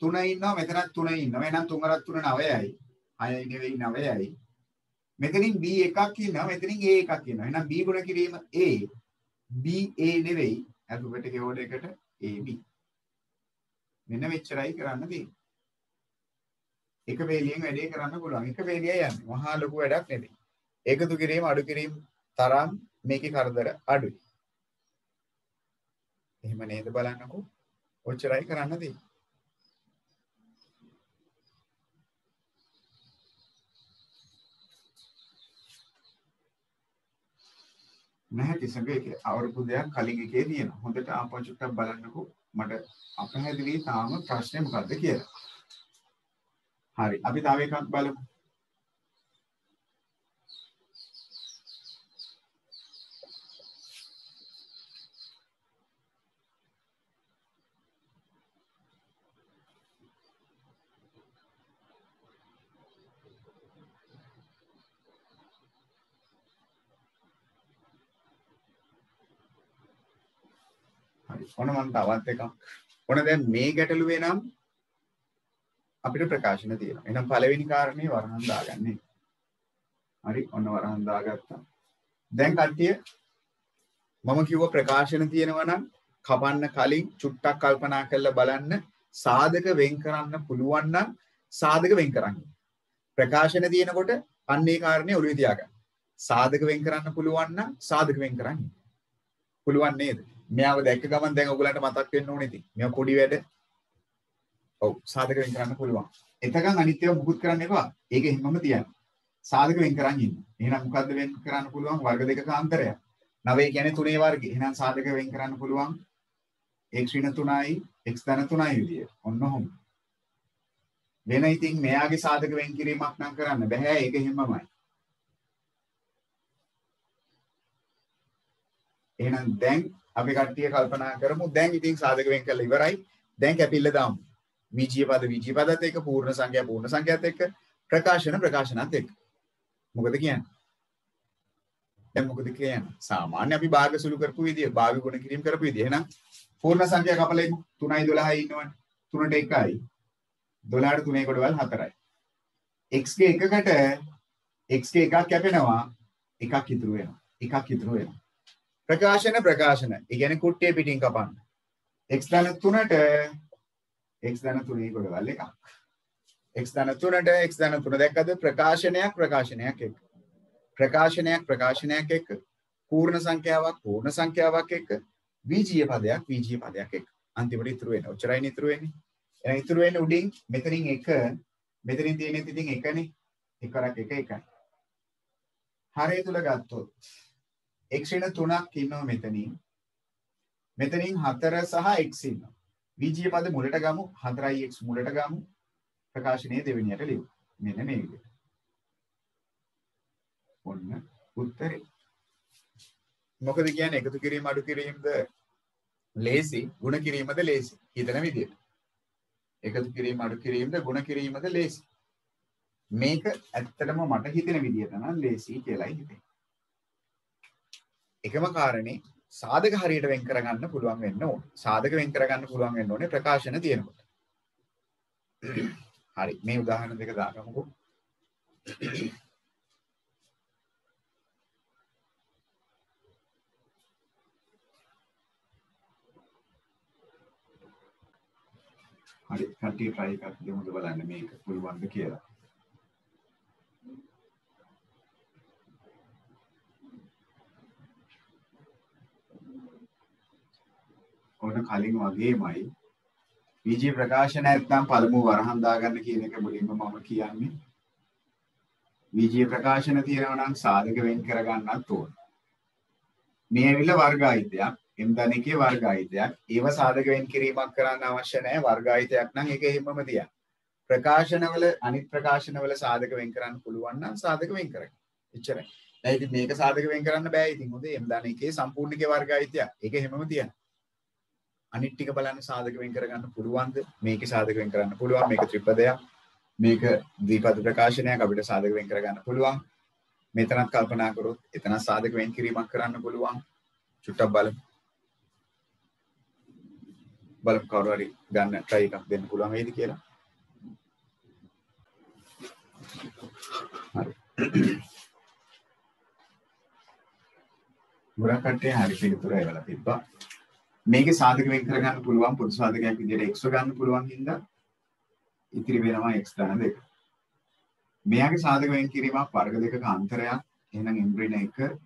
A: තුන ඉන්නවා මෙතනත් තුන ඉන්නවා. එහෙනම් තුන් වරක් තුන 9යි. 6යි නෙවෙයි 9යි. මෙතනින් b එකක් කියනවා මෙතනින් a එකක් කියනවා. එහෙනම් b ගුණ කිරීම a b a නෙවෙයි. ඇතුළට ගෙවඩ එකට ab මෙන්න මෙච්චරයි කරන්න තියෙන්නේ. එක වේලියෙන් වැඩේ කරන්න පුළුවන්. එක වේලියයි යන්නේ. මහා ලොකු වැඩක් නෙවෙයි ඒකතු කිරීම අඩු කිරීම තරම් මේකේ කරදර අඩුයි. එහෙම නේද බලන්නකෝ. ඔච්චරයි කරන්න තියෙන්නේ. නැහැ කිසිම එක අවුරුද්දයක් කලින් එකේ තියෙනවා. හොඳට ආපහු චුට්ටක් බලන්නකෝ මට අපහැදිලි තාම ප්‍රශ්නේ මොකද්ද කියලා. හරි අපි තව එකක් බලමු. ඔන්න මම තවත් එකක්. ඔන්න දැන් මේ ගැටලුවේ නම් අපිට ප්‍රකාශන තියෙනවා. එහෙනම් පළවෙනි කාරණේ වරහන් දාගන්නේ. හරි ඔන්න වරහන් දාගත්තා. දැන් කට්ටිය මම කිව්ව ප්‍රකාශන තියෙනවා නම් කපන්න කලින් චුට්ටක් කල්පනා කරලා බලන්න සාධක වෙන් කරන්න පුළුවන් නම් සාධක වෙන් කරන්න. ප්‍රකාශන තියෙනකොට අන්නේ කාරණේ ඔළුවේ තියාගන්න. සාධක වෙන් කරන්න පුළුවන් නම් සාධක වෙන් කරන්න. පුළුවන් නේද? මෙයාව දැක්ක ගමන් දැන් ඔයගලන්ට මතක් වෙන්න ඕනේ ඉතින්. මේවා පොඩි වැඩ. ඔව් සාධක වෙන් කරන්න පුළුවන්. එතකන් අනිත් ඒවා මුකුත් කරන්න එපා. ඒක එහෙමම තියන්න. සාධක වෙන් කරන් ඉන්න. එහෙනම් මොකද්ද වෙන් කරන්න පුළුවන්? වර්ග දෙකක අන්තරය. 9 කියන්නේ 3 වර්ගය. එහෙනම් සාධක වෙන් කරන්න පුළුවන් x ඍණ 3යි x ධන 3යි විදියට. ඔන්න ඔහොම. වෙන ඉතින් මෙයාගේ සාධක වෙන් කිරීමක් නම් කරන්න බෑ. ඒක එහෙමමයි. එහෙනම් දැන් අපි කට්ටිය කල්පනා කරමු. දැන් ඉතින් සාධක වෙන් කරලා ඉවරයි. දැන් කැපිල්ල දාමු. විජය පද විජය පදත් එක්ක පූර්ණ සංඛ්‍යා පූර්ණ සංඛ්‍යාත් එක්ක ප්‍රකාශන ප්‍රකාශනත් එක්ක. මොකද කියන්නේ? දැන් මොකද කියන්නේ? සාමාන්‍ය අපි භාග සුළු කරපු විදිය භාග ගුණ කිරීම කරපු විදිය. එහෙනම් පූර්ණ සංඛ්‍යා කපලෙමු 3යි 12යි ඉන්නවනේ. 3ට 1යි 12ට 3 කොටවල් 4යි x ගේ එකකට x ගේ එකක් කැපෙනවා. එකක් ඉතුරු වෙනවා. එකක් ඉතුරු වෙනවා. ප්‍රකාශන ප්‍රකාශන. ඉගැන කුට්ටේ පිටින් කපන්න. එක් ධන තුනට එක් ධන තුනේ ගොඩවල් එකක්. එක් ධන තුනට එක් ධන තුන දැක්කද? ප්‍රකාශනයක් ප්‍රකාශනයක් එක්ක. ප්‍රකාශනයක් ප්‍රකාශනයක් එක්ක. පූර්ණ සංඛ්‍යාවක් පූර්ණ සංඛ්‍යාවක් එක්ක. වීජීය පදයක් වීජීය පදයක් එක්ක. අන්තිමට ඉතුරු වෙන ඔච්චරයි ඉතුරු වෙන්නේ. එහෙනම් ඉතුරු වෙන්නේ උඩින් මෙතනින් එක මෙතනින් තියෙන්නේ ඉතින් එකනේ. එකරක් එක එකයි. හරය තුල ගත්තොත් එක්ෂණ තුනක් ඉන්නවා මෙතනින්. මෙතනින් 4 සහ x ඉන්නවා. විජය පද මුලට ගමු 4x මුලට ගමු. ප්‍රකාශනයේ දෙවෙනියට ලියමු. මෙන්න මේ විදිහට. ඔන්න උත්තරේ. මොකද කියන්නේ එකතු කිරීම අඩු කිරීමද ලේසි, ಗುಣ කිරීමද ලේසි. හිතන විදිහට. එකතු කිරීම අඩු කිරීමද ಗುಣ කිරීමද ලේසි. මේක ඇත්තටම මට හිතෙන විදිහට නම් ලේසි කියලායි හිතෙන්නේ. එකම කාරණේ සාධක හරියට වෙන් කරගන්න පුළුවන් වෙන්න ඕන. සාධක වෙන් කරගන්න පුළුවන් වෙන්න ඕනේ ප්‍රකාශන තියෙනකොට. හරි මේ උදාහරණ දෙක දාගමුකෝ. හරි කට්ටිය try එකක් දෙමුද බලන්න මේක පුළුවන්ද කියලා. ඔන්න කලින් වගේමයි. විජය ප්‍රකාශන නැත්නම් පළමු වරහන් දාගන්න කියන එක මුලින්ම මම කියන්නේ. විජය ප්‍රකාශන තියෙනවා නම් සාධක වෙන් කරගන්නත් ඕන. මේ ඇවිල්ලා වර්ග අයිතියක් m ධන එකේ වර්ග අයිතියක් ඒව සාධක වෙන් කිරීමක් කරන්න අවශ්‍ය නැහැ වර්ග අයිතියක් නම් ඒක එහෙමම තියන්න. ප්‍රකාශනවල අනිත් ප්‍රකාශනවල සාධක වෙන් කරන්න පුළුවන් නම් සාධක වෙන් කරගන්න. එච්චරයි. දැන් ඉතින් මේක සාධක වෙන් කරන්න බෑ. ඉතින් හොඳේ m ධන එකේ සම්පූර්ණ එකේ වර්ග අයිතියක් ඒක එහෙමම තියන්න. අනිත් ටික බලන්න සාධක වෙන් කරගන්න පුළුවන්ද? මේකේ සාධක වෙන් කරන්න පුළුවන්. මේක ත්‍රිපදයක්. මේක ද්විපද ප්‍රකාශනයක් අපිට සාධක වෙන් කරගන්න පුළුවන්. මෙතනත් කල්පනා කරොත් එතන සාධක වෙන් කිරීමක් කරන්න පුළුවන්. චුට්ටක් බලමු. බලමු කවුරු හරි ගන්න try එකක් දෙන්න පුළුවන් වේද කියලා. හරි. ගොඩක් කට්ටිය හරි පිළිතුර එවලා තිබ්බා. මේකේ සාධක වෙන් කරගන්න පුළුවන් පොදු සාධකයක් විදිහට x ගන්න පුළුවන් හින්දා ඉතිරි වෙනවා x ධන දෙක. මෙයාගේ සාධක වෙන් කිරීමක් වර්ග දෙකක අන්තරයක් එහෙනම් m ඍණ 1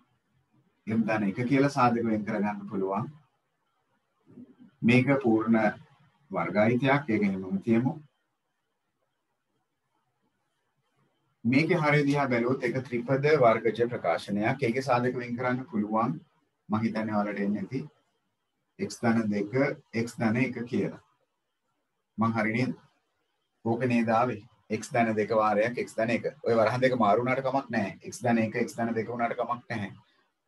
A: m ධන 1 කියලා සාධක වෙන් කරගන්න පුළුවන්. මේක පූර්ණ වර්ගායිතයක් ඒක එහෙමම තියමු. මේකේ හරිය දිහා බැලුවොත් ඒක ත්‍රිපද වර්ගජ ප්‍රකාශනයක්. ඒකේ සාධක වෙන් කරන්න පුළුවන්. මම හිතන්නේ ඔයාලට එන්නේ නැති x ධන 2 x ධන 1 කියලා. මං හරි නේද? ඕක නේද ආවේ? x ධන 2 වාරයක් x ධන 1. ඔය වරහන් දෙක මාරු වුණාට කමක් නැහැ. x ධන 1 x ධන 2 වුණාට කමක් නැහැ.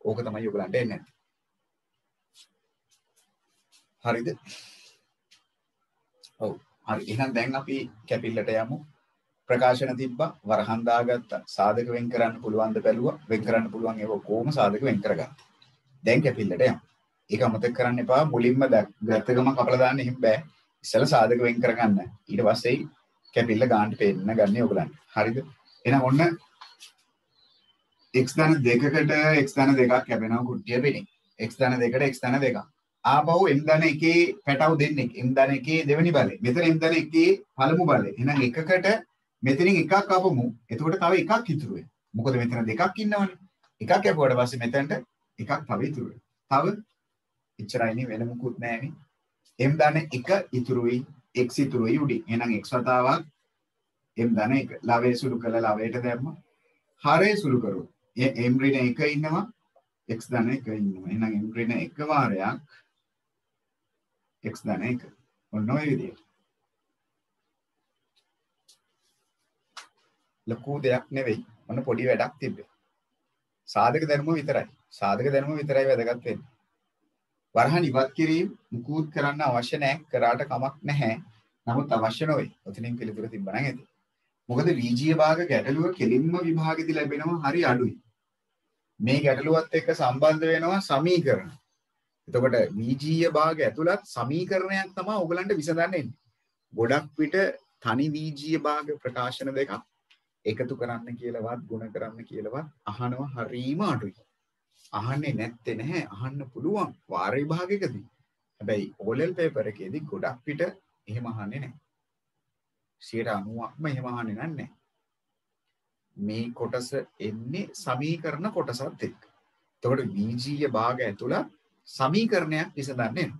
A: ඕක තමයි ඔයගලන්ට එන්නේ. හරිද? ඔව්. හරි. එහෙනම් දැන් අපි කැපිල්ලට යමු. ප්‍රකාශන තිබ්බා වරහන් දාගත්තා. සාධක වෙන් කරන්න පුළුවන්ද බැලුවා. වෙන් කරන්න පුළුවන් ඒව කොහොම සාධක වෙන් කරගත්තා. දැන් කැපිල්ලට යමු. ඒක අමතක කරන්න එපා. මුලින්ම ගත්ත ගමන් කපලා දාන්න එහෙම බෑ. ඉස්සෙල්ලා සාධක වෙන් කරගන්න. ඊට පස්සේ කැපිල්ල ගාන්න පේන්න ගන්නේ ඔයගලන්ට. හරිද? එහෙනම් ඔන්න x ධන දෙකකට x ධන දෙකක් කැපෙනවා කුට්ටිය පිටින්. x ධන දෙකට x ධන දෙකක්. ආපහු m ධන එකේ පැටව දෙන්නේ m ධන එකේ දෙවෙනි බලය. මෙතන m ධන එකේ පළමු බලය. එහෙනම් එකකට මෙතනින් එකක් අපමු. එතකොට තව එකක් ඉතුරු වෙනවා. මොකද මෙතන දෙකක් ඉන්නවනේ. එකක් කැපුවට පස්සේ මෙතනට එකක් තව ඉතුරු වෙනවා. තව එච්චරයිනේ වෙන මුකුත් නැහැනේ. m ධන 1 ඉතුරුයි x ඉතුරුයි උඩින්. එහෙනම් x වතාවක් m ධන 1. ලවයේ සුළු කළ ලවයට දැම්ම. හරේ සුළු කරුවොත් m ඍණ 1 ඉන්නවා x ධන 1 ඉන්නවා. එහෙනම් m ඍණ 1 වාරයක් x ධන 1. ඔන්න ඔය විදිහට. ලොකු දෙයක් නෙවෙයි. ඔන්න පොඩි වැඩක් තිබ්බේ. සාධක දැනුම විතරයි. සාධක දැනුම විතරයි වැදගත් වෙන්නේ. වරහන් ඉවත් කිරීම මුකුත් කරන්න අවශ්‍ය නැහැ. කරාට කමක් නැහැ. නමුත් අවශ්‍ය නොවේ. ඔතනින් පිළිතුර තිබ්බනම් ඇති. මොකද වීජීය භාග ගැටලුව කෙලින්ම විභාගෙදි ලැබෙනවා හරි අඩුයි. මේ ගැටලුවත් එක්ක සම්බන්ධ වෙනවා සමීකරණ. එතකොට වීජීය භාග ඇතුළත් සමීකරණයක් තමයි ඔයගලන්ට විසඳන්න එන්නේ. ගොඩක් විට තනි වීජීය භාග ප්‍රකාශන දෙකක් එකතු කරන්න කියලාවත් ගුණ කරන්න කියලාවත් අහනවා හරීම අඩුයි. අහන්නේ නැත්තේ නැහැ අහන්න පුළුවන් වාර විභාගයකදී. හැබැයි ඕලෙල් පේපර් එකේදී ගොඩක් පිට එහෙම අහන්නේ නැහැ. 90%ක්ම එහෙම අහන්නේ නැහැ. මේ කොටස එන්නේ සමීකරණ කොටසත් එක්ක. එතකොට වීජීය භාග ඇතුළත් සමීකරණයක් විසඳන්නේ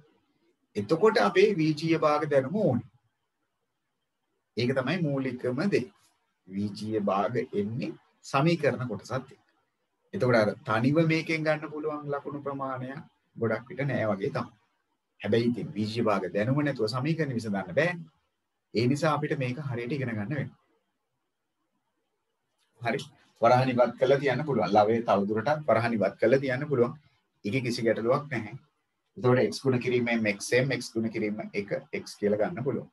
A: එතකොට අපේ වීජීය භාග දැනුම ඕනේ. ඒක තමයි මූලිකම දේ. වීජීය භාග එන්නේ සමීකරණ කොටසත් එක්ක. එතකොට අර තනිව මේකෙන් ගන්න පුළුවන් ලකුණු ප්‍රමාණය ගොඩක් විට නෑ වගේ තමයි. හැබැයි ඉතින් වීජීය භාග දැනුම නැතුව සමීකරණ විසඳන්න බෑනේ. ඒ නිසා අපිට මේක හරියට ඉගෙන ගන්න වෙනවා. හරි. වරහන් ඉවත් කරලා තියන්න පුළුවන්. ලවයේ තවදුරටත් වරහන් ඉවත් කරලා තියන්න පුළුවන්. ඒකේ කිසි ගැටලුවක් නැහැ. එතකොට x ගුණ කිරීමෙන් xm x ගුණ කිරීම 1 x කියලා ගන්න පුළුවන්.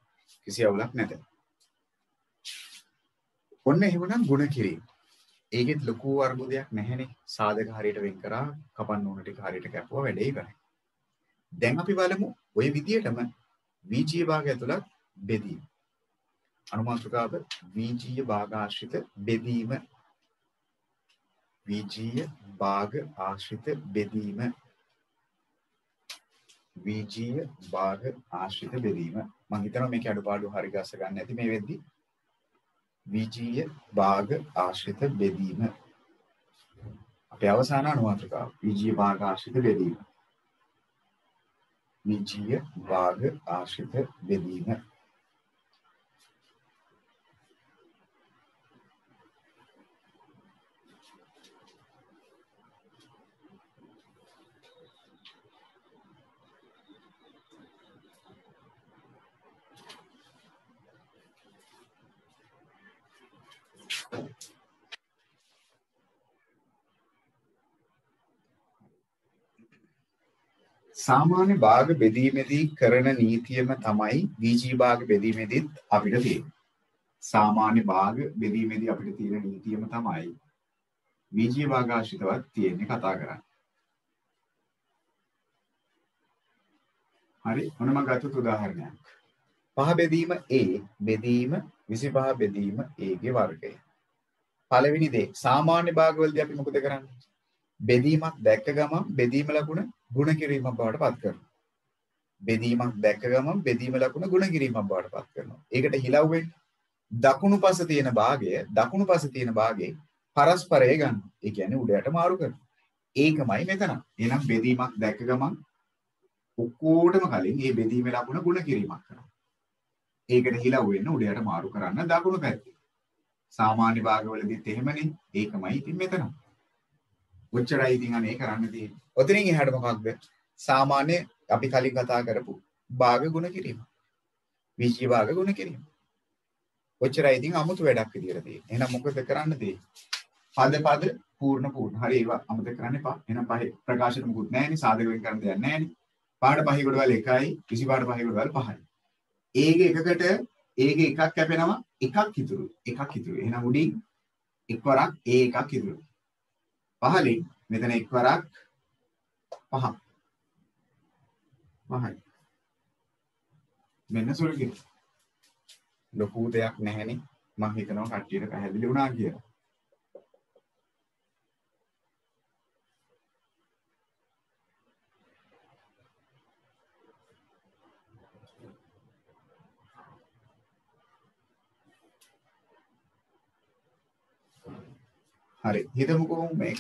A: කිසි අවුලක් නැත. ඔන්න එහෙමනම් ගුණ කිරීම. ඒකෙත් ලොකු අර්බුදයක් නැහැනේ. සාධක හරියට වෙන් කරා කපන්න ඕන ටික හරියට කැපුවා වැඩේ ඉවරයි. දැන් අපි බලමු ওই විදියටම වීජීය භාගය ඇතුළත් බෙදීම. අනුමාත්‍රකාව වීජීය භාග ආශ්‍රිත බෙදීම වීජීය භාග ආශ්‍රිත බෙදීම වීජීය භාග ආශ්‍රිත බෙදීම මම හිතනවා මේකේ අඩුපාඩු හරි ගස්ස ගන්න ඇති මේ වෙද්දි විජීය භාග ආශ්‍රිත බෙදීම. අපේ අවසාන අනුමාත්‍රකාව. විජීය භාග ආශ්‍රිත බෙදීම. විජීය භාග ආශ්‍රිත බෙදීම. සාමාන්‍ය භාග බෙදීමේදී කරන නීතියම තමයි වීජී භාග බෙදීමේදීත් අපිට තියෙන්නේ. සාමාන්‍ය භාග බෙදීමේදී අපිට තියෙන නීතියම තමයි වීජී භාග ආශ්‍රිතවත් තියෙන්නේ කතා කරන්නේ. හරි මොන මම ගත්තොත් උදාහරණයක්. පහ බෙදීම A බෙදීම 25 බෙදීම A ගේ වර්ගය. පළවෙනි දේ සාමාන්‍ය භාගවලදී අපි මොකද කරන්නේ? බෙදීමක් දැක්ක ගමන් බෙදීම ලකුණ ගුණ කිරීමක් බවට පත් කරනවා. බෙදීමක් දැක ගමන් බෙදීම ලකුණ ගුණ කිරීමක් බවට පත් කරනවා. ඒකට හිලව් වෙන්න දකුණු පස තියෙන භාගය දකුණු පස තියෙන භාගයේ පරස්පරය ගන්න. ඒ කියන්නේ උඩයට මාරු කරනවා. ඒකමයි මෙතන. එහෙනම් බෙදීමක් දැක ගමන් ඔක්කොටම කලින් මේ බෙදීමේ ලකුණ ගුණ කිරීමක් කරනවා. ඒකට හිලව් වෙන්න උඩයට මාරු කරන්න දකුණු පැත්තේ. සාමාන්‍ය භාගවලදීත් එහෙමනේ. ඒකමයි ඉතින් මෙතන. ඔච්චරයි ඉතින් අනේ කරන්න තියෙන්නේ. ඔතනින් එහාට මොකක්ද? සාමාන්‍ය අපි කලින් කතා කරපු භාග ගුණ කිරීම. විජී භාග ගුණ කිරීම. ඔච්චරයි ඉතින් අමුතු වැඩක් විදියට තියෙන්නේ. එහෙනම් මොකද කරන්න තියෙන්නේ? පද පද පූර්ණ පූර්ණ. හරි ඒවා අමතක කරන්න එපා. එහෙනම් පහේ ප්‍රකාශන මුකුත් නැහැනේ. සාධක වෙන් කරන්න දෙයක් නැහැනේ. පාඩ පහේ කොටවල් 1යි, 20 පාඩ පහේ කොටවල් 5යි. ඒගේ එකකට ඒගේ එකක් කැපෙනවා එකක් ඉතුරු. එකක් ඉතුරු. එහෙනම් උඩින් එක් වරක් ඒ එකක් ඉතුරු. පහලින් මෙතන එක් වරක් පහක්. පහයි. මෙන්න සුළුගේ. ලොකු දෙයක් නැහැනේ. මම හිතනවා කට්ටියට පැහැදිලි වුණා කියලා. හරි හිතමුකෝ මේක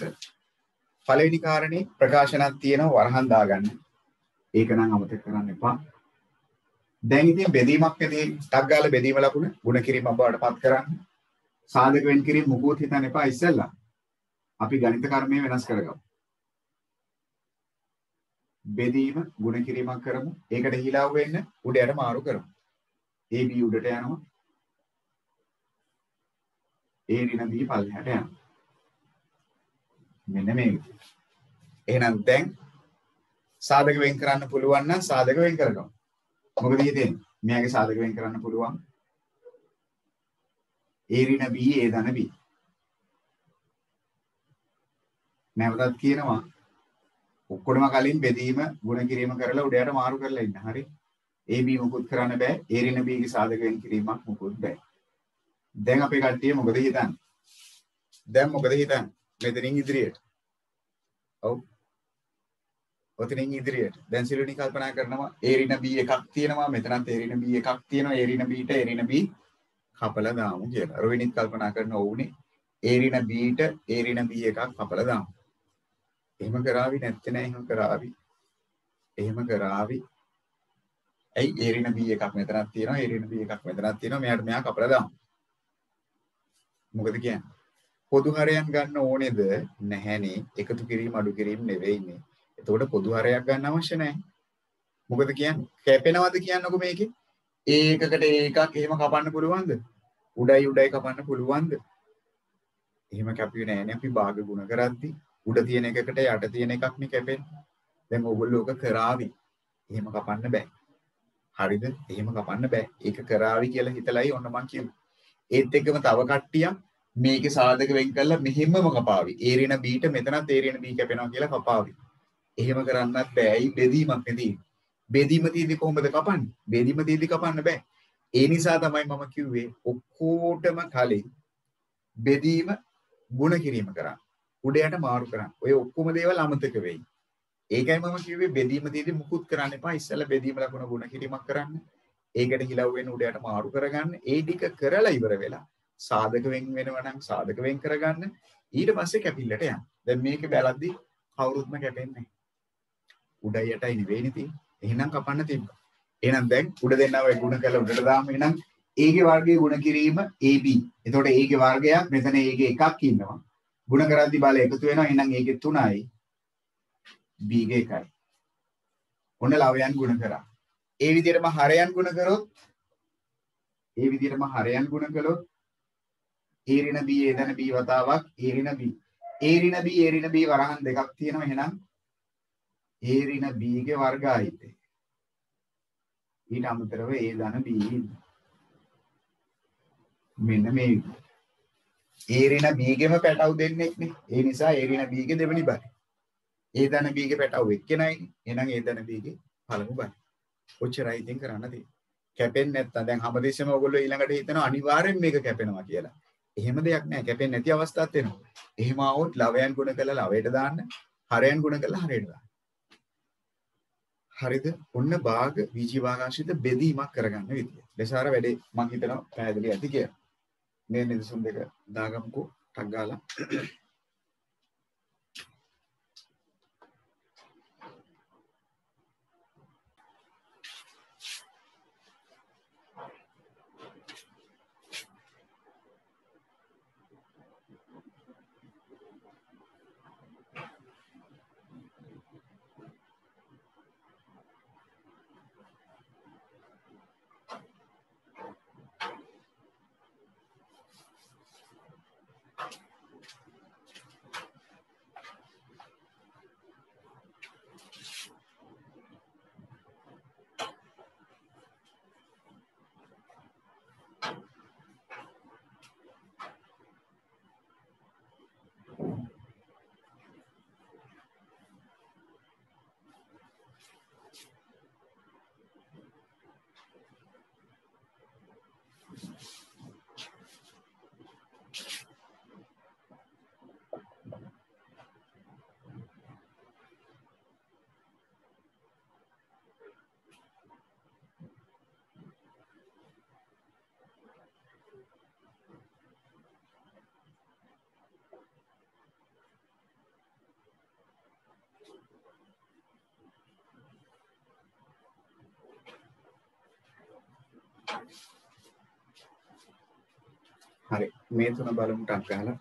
A: පළවෙනි කාරණේ ප්‍රකාශනක් තියෙනවා වරහන් දාගන්න. ඒක නම් අමතක කරන්න එපා. දැන් ඉතින් බෙදීමක් ඇදී ටක් ගාලා බෙදීම ලකුණ ಗುಣ කිරීම බවට පත් කරන්න. සාධක වෙන් කිරීම මුකුත් හිතන්න එපා ඉස්සෙල්ලා. අපි ගණිත කර්මය වෙනස් කරගමු. බෙදීම ಗುಣ කිරීමක් කරමු. ඒකට හිලාව වෙන්න උඩයට මාරු කරමු. AB උඩට යනවා. A ඍණ B පල්ලෙහාට යනවා. මෙන්න මේ විදිහට. එහෙනම් දැන් සාධක වෙන් කරන්න පුළුවන් නම් සාධක වෙන් කරගමු. මොකද හිතෙන්නේ? මෙයාගේ සාධක වෙන් කරන්න පුළුවන්. A ඍණ B A ධන B. නැවතත් කියනවා ඔක්කොටම කලින් බෙදීම ಗುಣ කිරීම කරලා උඩයට මාරු කරලා ඉන්න. හරි. AB මුකුත් කරන්න බෑ. A ඍණ B ගේ සාධක වෙන් කිරීමක් මුකුත් බෑ. දැන් අපේ කට්ටිය මොකද හිතන්නේ? දැන් මොකද හිතන්නේ? මෙතනින් ඉදිරියට. ඔව්. ඔතනින් ඉදිරියට. දැන් සිලුනි කල්පනා කරනවා ඒරින B එකක් තියෙනවා මෙතනත් ඒරින B එකක් තියෙනවා ඒරින Bට ඒරින B කපලා දාමු කියලා. රොවිනිත් කල්පනා කරන ඕනේ ඒරින Bට ඒරින B එකක් කපලා දාමු. එහෙම කරાવી නැත්තේ නෑ එහෙම කරાવી. එහෙම කරાવી. ඇයි ඒරින B එකක් මෙතනක් තියෙනවා ඒරින B එකක් මෙතනක් තියෙනවා මෙයාට මෙයා කපලා දාමු. මොකද කියන්නේ? පොදු හරයන් ගන්න ඕනේද? නැහැනේ. එකතු කිරීම අඩු කිරීම නෙවෙයිනේ. එතකොට පොදු හරයක් ගන්න අවශ්‍ය නැහැ. මොකද කියන්නේ කැපෙනවද කියන්නකො මේකේ? ඒකකට ඒකක් එහෙම කපන්න පුළුවන්ද? උඩයි උඩයි කපන්න පුළුවන්ද? එහෙම කැපුවේ නෑනේ අපි භාග ගුණ කරද්දි. උඩ තියෙන එකකට යට තියෙන එකක් නේ කැපෙන්නේ. දැන් ඕගොල්ලෝ ඔක කරાવી. එහෙම කපන්න බෑ. හරිද? එහෙම කපන්න බෑ. ඒක කරાવી කියලා හිතලයි ඔන්න මං කිව්වේ ඒත් එක්කම තව කට්ටියක් මේකේ සාධක වෙන් කරලා මෙහෙමම කපාවි. ඒරින බීට මෙතනත් ඒරින බී කැපෙනවා කියලා කපාවි. එහෙම කරන්නත් බෑ. ඇයි බෙදීමක් නෙදී. බෙදීම තියදී කොහොමද කපන්නේ? බෙදීම තියදී කපන්න බෑ. ඒ නිසා තමයි මම කිව්වේ ඔක්කොටම කලින් බෙදීම ගුණ කිරීම කරන්න. උඩයට මාරු කරන්න. ඔය ඔක්කොම දේවල් අමතක වෙයි. ඒකයි මම කිව්වේ බෙදීම තියදී මුකුත් කරන්න එපා. ඉස්සෙල්ලා බෙදීම ලකුණ ගුණ කිරීමක් කරන්න. ඒකට හිලව් වෙන උඩයට මාරු කරගන්න. ඒ ටික කරලා ඉවර වෙලා සාධක වෙන් වෙනවා නම් සාධක වෙන් කරගන්න ඊට පස්සේ කැපිල්ලට යන්න. දැන් මේක බැලද්දි කවුරුත්ම කැපෙන්නේ උඩ යටයි නෙවෙයිනේ තියෙන්නේ. එහෙනම් කපන්න තිබ්බා. එහෙනම් දැන් උඩ දෙන්නවයි ගුණ කළා උඩට දාම එහෙනම් ඒගේ වර්ගයේ ගුණ කිරීම AB. එතකොට ඒගේ වර්ගයක් මෙතන ඒගේ එකක් ඉන්නවා. ගුණ කරද්දි බලය එකතු වෙනවා. එහෙනම් ඒකේ 3යි B ගේ එකයි. ඔන්න ලවයන් ගුණ කරා. ඒ විදිහටම හරයන් ගුණ කරොත් ඒ විදිහටම හරයන් ගුණ කළොත් ඒ ඍණ B ඒ ධන B වතාවක් ඒ ඍණ B. ඒ ඍණ B ඒ ඍණ B වරහන් දෙකක් තියෙනවා එහෙනම් ඒ ඍණ B ගේ වර්ග ආයිතේ. ඊට අමතරව ඒ ධන B මෙන්න මේ ඒ ඍණ B ගෙම පැටව් දෙන්නෙක් නේ. ඒ නිසා ඒ ඍණ B ගේ දෙවෙනි බරයි. ඒ ධන B ගේ පැටව් එක්කෙනයි. එහෙනම් ඒ ධන B ගේ පළමු බරයි. ඔච්චරයි ඉතින් කරන්න තියෙන්නේ. කැපෙන්නේ නැත්තම් දැන් හැමදෙස්සම ඔයගොල්ලෝ ඊළඟට හිතනවා අනිවාර්යෙන් මේක කැපෙනවා කියලා. එහෙම දෙයක් නෑ කැපෙන්නේ නැති අවස්ථාවක් වෙනවා. එහෙම આવොත් ලවයන් ගුණ කරලා ලවයට දාන්න, හරයන් ගුණ කරලා හරයට දාන්න. හරිද? ඔන්න භාග වීජී භාගාශ්‍රිත බෙදීමක් කරගන්න විදිය. ලෙසාර වැඩේ මම හිතනවා පැහැදිලි ඇති කියලා. මේ නිදසුන් දෙක දාගමුකෝ ටක් ගාලා. හරි මේ තුන බලමු ටක් ගහලා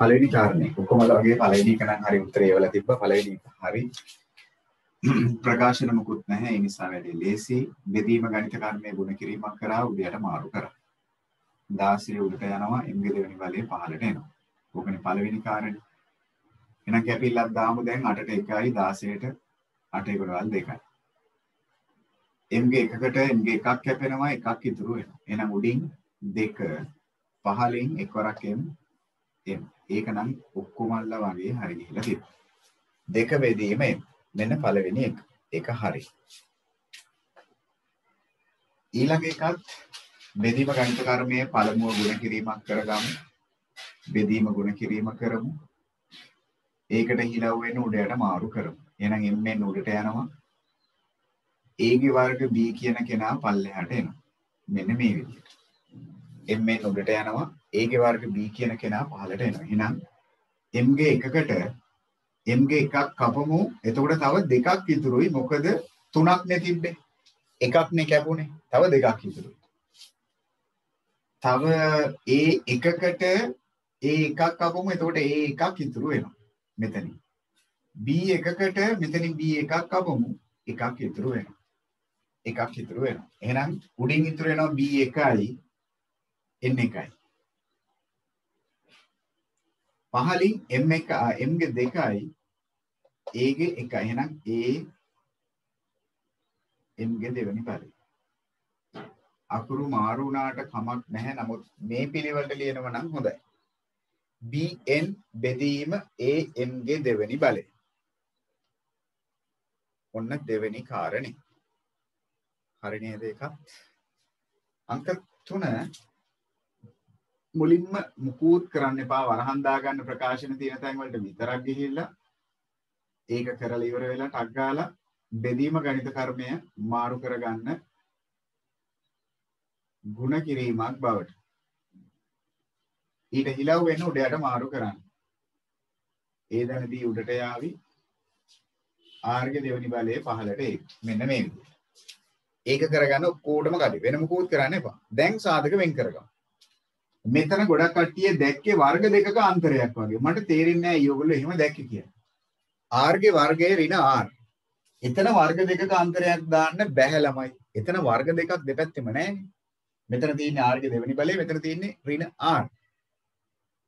A: පළවෙනි කාරණේ. ඔක්කොමල වගේ පළවෙනි එක නම් හරි උත්තරේ ඒවල තිබ්බ. පළවෙනි එක හරි ප්‍රකාශන මුකුත් නැහැ. ඒ නිසා වැඩි ලේසි. බෙදීම ගණිත කර්මයේ ගුණ කිරීමක් කරා උදයට මාරු කරා. 16 උඩට යනවා. m ගේ දෙවෙනි බලය පහළට එනවා. ඕකනේ පළවෙනි කාරණේ. එහෙනම් කැපිල්ලක් දාමු දැන් 8ට 1යි 16ට 8 ගොඩවල් 2යි m ගේ එකකට m ගේ එකක් කැපෙනවා එකක් ඉතුරු වෙනවා. එහෙනම් උඩින් 2 පහලින් එක්වරක් m m ඒක නම් ඔක්කොමල්ලා වගේ හරි ගිහිලා තියෙනවා. දෙක බෙදීම මෙන්න පළවෙනි එක. ඒක හරි. ඊළඟ එකත් බෙදීම ගණිත කර්මයේ පළමුව ගුණ කිරීමක් කරගමු. බෙදීම ගුණ කිරීම කරමු. ඒකට හිලව් වෙන උඩයට මාරු කරමු. එහෙනම් m උඩට යනවා. a ගේ වර්ග b කියන කෙනා පල්ලෙහාට එනවා. මෙන්න මේ විදිහට. m උඩට යනවා. A ගේ වර්ග b කියන කෙනා පහළට එනවා. එහෙනම් m ගේ එකකට m ගේ එකක් කපමු. එතකොට තව දෙකක් ඉතුරුයි. මොකද තුනක් නේ තිබ්බේ. එකක් නේ කැපුණේ. තව දෙකක් ඉතුරුයි. තව a එකකට a එකක් කපමු. එතකොට a එකක් ඉතුරු වෙනවා. මෙතනින්. b එකකට මෙතනින් b එකක් කපමු. එකක් ඉතුරු වෙනවා. එකක් ඉතුරු වෙනවා. එහෙනම් උඩින් ඉතුරු වෙනවා b එකයි n එකයි. පහලින් m එක m ගේ දෙකයි a ගේ එකයි. එහෙනම් a m ගේ දෙවෙනි පරි. අකුරු මාරු වුණාට කමක් නැහැ. නමුත් මේ පිළිවෙලට ලියනව නම් හොඳයි. bn බෙදීම am ගේ දෙවෙනි බලය. ඔන්න දෙවෙනි කාරණේ. හරි නේද එකත්? අංක 3 මුලින්ම මුකුත් කරන්න එපා වරහන් දාගන්න ප්‍රකාශන තියෙන තැන් වලට විතරක් ගිහිල්ලා ඒක කරලා ඉවර වෙලා ටක් ගාලා බෙදීම ගණිත කර්මය මාරු කරගන්න ಗುಣ කිරීමක් බවට. ඊට හිලව් වෙන්න උඩයට මාරු කරන්න. ඒ දැනදී උඩට යාවි ආර්ග දෙවනි බලය පහළට ඒ මෙන්න මේ විදිහට. ඒක කරගන්න ඔක්කොටම කඩි. වෙන මොකුත් කරන්න එපා. දැන් සාධක වෙන් කරගමු. මෙතන ගොඩක් කට්ටිය දැක්කේ වර්ග දෙකක අන්තරයක් වගේ. මට තේරෙන්නේ නැහැ ඊයෝගොල්ලෝ එහෙම දැක්කේ කියලා. r ගේ වර්ගය ඍණ r. එතන වර්ග දෙකක අන්තරයක් දාන්න බැහැ ළමයි. එතන වර්ග දෙකක් දෙපැත්තෙම නැහැනේ. මෙතන තියෙන්නේ r ගේ දෙවෙනි බලය මෙතන තියෙන්නේ ඍණ r.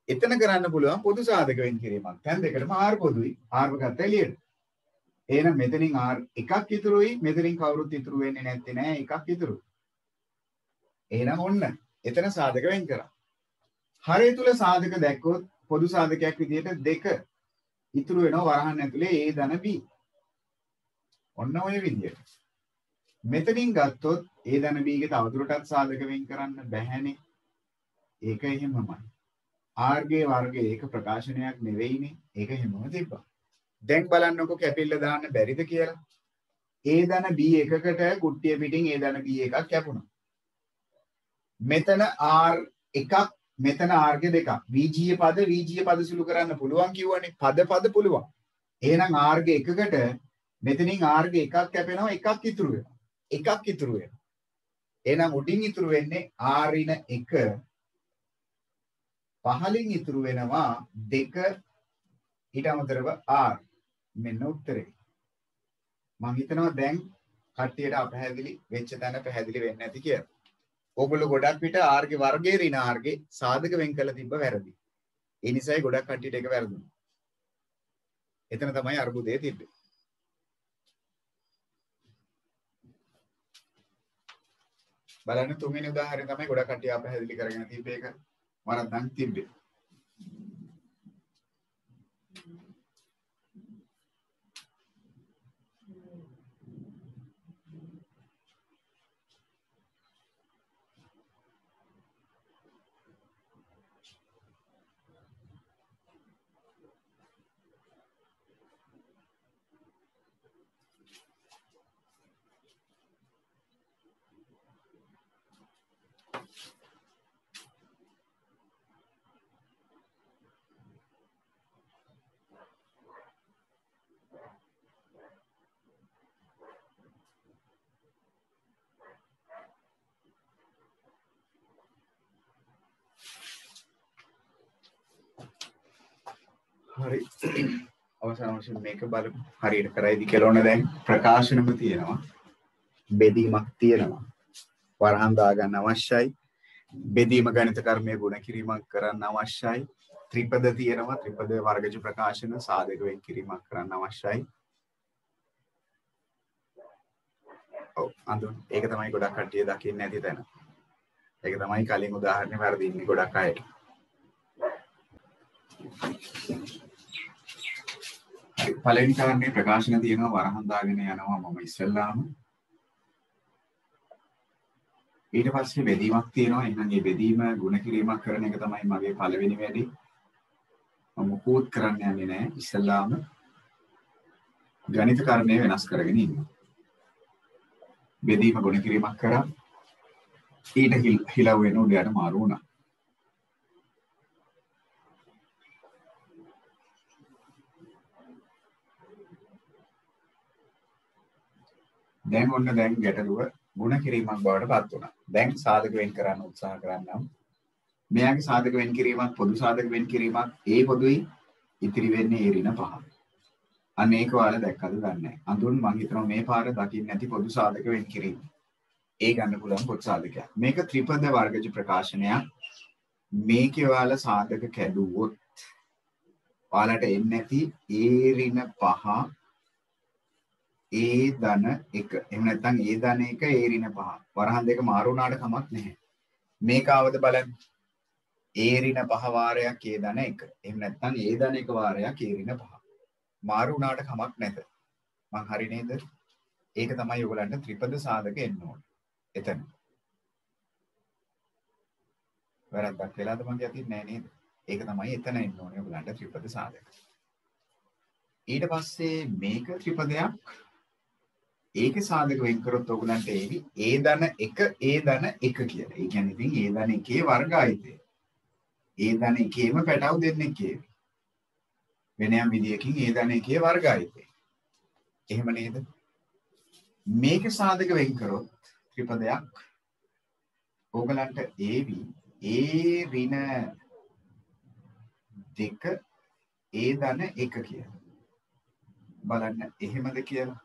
A: එතන කරන්න පුළුවන් පොදු සාධක වෙන් කිරීමක්. දැන් දෙකටම r පොදුයි. r ගත්ත එළියට. එහෙනම් මෙතනින් r එකක් ඉතුරුයි මෙතනින් කවුරුත් ඉතුරු වෙන්නේ නැත්තේ නෑ එකක් ඉතුරු. එහෙනම් ඔන්න එතන සාධක වෙන් කරා. හරය තුල සාධක දැක්කොත් පොදු සාධකයක් විදිහට දෙක ඉතුරු වෙනවා වරහන් ඇතුලේ A ධන B. ඔන්න ඔය විදිහට. මෙතනින් ගත්තොත් A ධන B ගේ තවදුරටත් සාධක වෙන් කරන්න බැහැනේ. ඒක එහෙමමයි. R ගේ වර්ගය ඒක ප්‍රකාශනයක් නෙවෙයිනේ. ඒක එහෙමම තිබ්බා. දැන් බලන්නකො කැපිල්ල දාන්න බැරිද කියලා. A ධන B එකකට කුට්ටිය පිටින් A ධන B එකක් කැපුණා. මෙතන R එකක් මෙතන ආර්ග දෙකක්. වීජීය පද වීජීය පද සුළු කරන්න පුළුවන් කිව්වනේ. පද පද පුළුවන්. එහෙනම් ආර්ග එකකට මෙතනින් ආර්ග එකක් කැපෙනවා එකක් ඉතුරු වෙනවා. එකක් ඉතුරු වෙනවා. එහෙනම් උඩින් ඉතුරු වෙන්නේ ආරින 1 පහලින් ඉතුරු වෙනවා 2 ඊට අමතරව r මෙන්න උත්තරේ. මම හිතනවා දැන් කට්ටියට අපහැදිලි වෙච්ච තැන පැහැදිලි වෙන්නේ නැති කියලා. ඕගොල්ලෝ ගොඩක් විට R ගේ වර්ගයේ ඍණ R ගේ සාධක වෙන් කරලා තිබ්බ වැරදි. ඒ නිසායි ගොඩක් කට්ටියට ඒක වැරදුනේ. එතන තමයි අර්බුදය තිබ්බේ. බලන්න තුන්වෙනි උදාහරණය තමයි ගොඩක් කට්ටිය අපහැදිලි කරගෙන තිබ්බේ ඒක. වරද්දක් තිබ්බේ. හරි. අවසාන වශයෙන් මේක බලමු හරියට කරයිද කියලා ඕන. දැන් ප්‍රකාශනම තියෙනවා. බෙදීමක් තියෙනවා. වරහන් දාගන්න අවශ්‍යයි. බෙදීම ගණිත කර්මයේ ගුණ කිරීමක් කරන්න අවශ්‍යයි. ත්‍රිපද තියෙනවා. ත්‍රිපද වර්ගජ ප්‍රකාශන සාධක වෙන් කිරීමක් කරන්න අවශ්‍යයි. ඔව්. අඳුන්. ඒක තමයි ගොඩක් කට්ටිය දකින්නේ නැති තැන. ඒක තමයි කලින් උදාහරණේ වැරදින්නේ ගොඩක් අයට. පළවෙනි කාරණේ ප්‍රකාශන තියෙනවා වරහන් දාගෙන යනවා මම ඉස්සෙල්ලාම. ඊට පස්සේ බෙදීමක් තියෙනවා. එහෙනම් මේ බෙදීම ಗುಣ කිරීමක් කරන එක තමයි මගේ පළවෙනි වැඩේ. මම මුකුත් කරන්න යන්නේ නැහැ. ඉස්සෙල්ලාම ගණිත කර්මය වෙනස් කරගෙන ඉන්නවා. බෙදීම ගුණ කිරීමක් කරා. ඊට හිලව් වෙන උඩයට මාරු වුණා. දැන් ඔන්න දැන් ගැටලුව ಗುಣ කිරීමක් බවට පත් වුණා. දැන් සාධක වෙන් කරන්න උත්සාහ කරන්නම්. මෙයාගේ සාධක වෙන් කිරීමක් පොදු සාධක වෙන් කිරීමක් ඒ පොදුයි ඉතිරි වෙන්නේ ඒ ඍණ පහ. අන්න ඒක ඔයාලා දැක්කද දන්නේ නැහැ. අඳුන් මම හිතනවා මේ පාර දකින්න නැති පොදු සාධක වෙන් කිරීම. ඒ ගන්න පුළුවන් පොදු සාධකයක්. මේක ත්‍රිපද වර්ගජ ප්‍රකාශනයක්. මේකේ ඔයාලා සාධක කැඩුවොත් ඔයාලට එන්නේ නැති ඒ ඍණ පහ ඒ ධන 1 එහෙම නැත්නම් ඒ ධන 1 ඒ ඍණ 5 වරහන් දෙක මාරු වුණාට කමක් නැහැ. මේක ආවද බලන්න. ඒ ඍණ 5 වාරයක් ඒ ධන 1 එහෙම නැත්නම් ඒ ධන 1 වාරයක් ඒ ඍණ 5 මාරු වුණාට කමක් නැත. මං හරි නේද? ඒක තමයි ඔයගලන්ට ත්‍රිපද සාධක එන්න ඕනේ. එතන. වැරද්දක් වෙලාද මං කියතින් නෑ නේද? ඒක තමයි එතන එන්න ඕනේ ඔයගලන්ට ත්‍රිපද සාධක. ඊට පස්සේ මේක ත්‍රිපදයක් ඒක සාධක වෙන් කරොත් ඔයගලන්ට එවි ඒ ධන 1 ඒ ධන 1 කියලා. ඒ කියන්නේ ඉතින් ඒ ධන 1 වර්ගායිතය. ඒ ධන 1ේම පැටව දෙන්නෙක් ඒවි. වෙන යම් විදියකින් ඒ ධන 1 වර්ගායිතය. එහෙම නේද? මේක සාධක වෙන් කරොත් ත්‍රිපදයක් ඕගලන්ට ඒවි ඒ ඍණ දෙක ඒ ධන එක කියලා. බලන්න එහෙමද කියලා.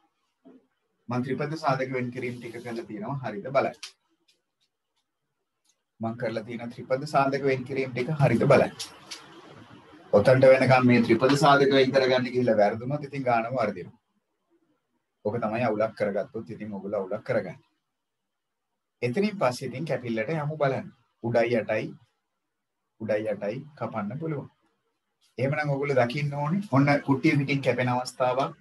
A: මම ත්‍රිපද සාධක වෙන් කිරීම ටික කරලා තියෙනවා හරිද බලන්න. මම කරලා තියෙන ත්‍රිපද සාධක වෙන් කිරීම ටික හරිද බලන්න. ඔතනට වෙනකම් මේ ත්‍රිපද සාධක වෙන් කරගන්න ගිහිල්ලා වැරදුනොත් ඉතින් ගානම වර්ධිනවා. ඔක තමයි අවුලක් කරගත්තොත් ඉතින් ඔයගොල්ලෝ අවුලක් කරගන්න. එතනින් පස්සේ ඉතින් කැපිල්ලට යමු බලන්න. උඩයි යටයි උඩයි යටයි කපන්න පුළුවන්. එහෙමනම් ඔයගොල්ලෝ දකින්න ඕනේ ඔන්න කුට්ටිය පිටින් කැපෙන අවස්ථාවක්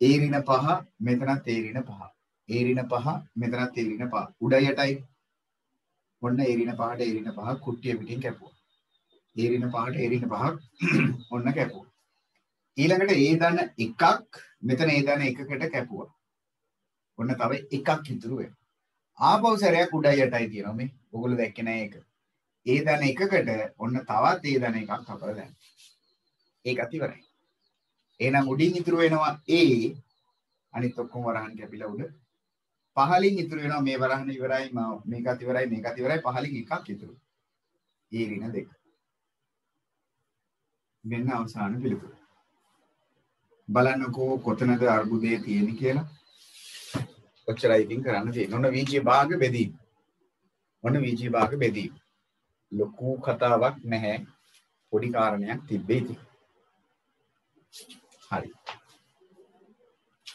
A: ඒ ඍණ පහ මෙතනත් ඒ ඍණ පහ. ඒ ඍණ පහ මෙතනත් ඒ ඍණ පහ. උඩයි යටයි ඔන්න ඒ ඍණ පහට ඒ ඍණ පහ කුට්ටිය පිටින් කැපුවා. ඒ ඍණ පහට ඒ ඍණ පහක් ඔන්න කැපුවා. ඊළඟට ඒ දන එකක් මෙතන ඒ දන එකකට කැපුවා. ඔන්න තව එකක් ඉතුරු වෙනවා. ආපහු සැරයක් උඩයි යටයි තියෙනවා මේ. ඔයගොල්ලෝ දැක්කේ නැහැ ඒක. ඒ දන එකකට ඔන්න තවත් ඒ දන එකක් කපලා දැන්. ඒකත් ඉවරයි. එහෙනම් උඩින් ඉතුරු වෙනවා A අනිත් ඔක්කොම වරහන් කැපිලා උඩ. පහලින් ඉතුරු වෙනවා මේ වරහන ඉවරයි මේකත් ඉවරයි මේකත් ඉවරයි පහලින් එකක් ඉතුරු. ඒ ඍණ දෙක. මෙන්න අවසාන පිළිතුර. බලන්නකෝ කොතනද අර්බුදය තියෙන්නේ කියලා. ඔච්චරයි ඉතින් කරන්න තියෙන්නේ. ඔන්න වීජය භාග බෙදීම. ඔන්න වීජය භාග බෙදීම. ලොකු කතාවක් නැහැ. පොඩි කාරණයක් තිබ්බේ ඉතින්. හරි.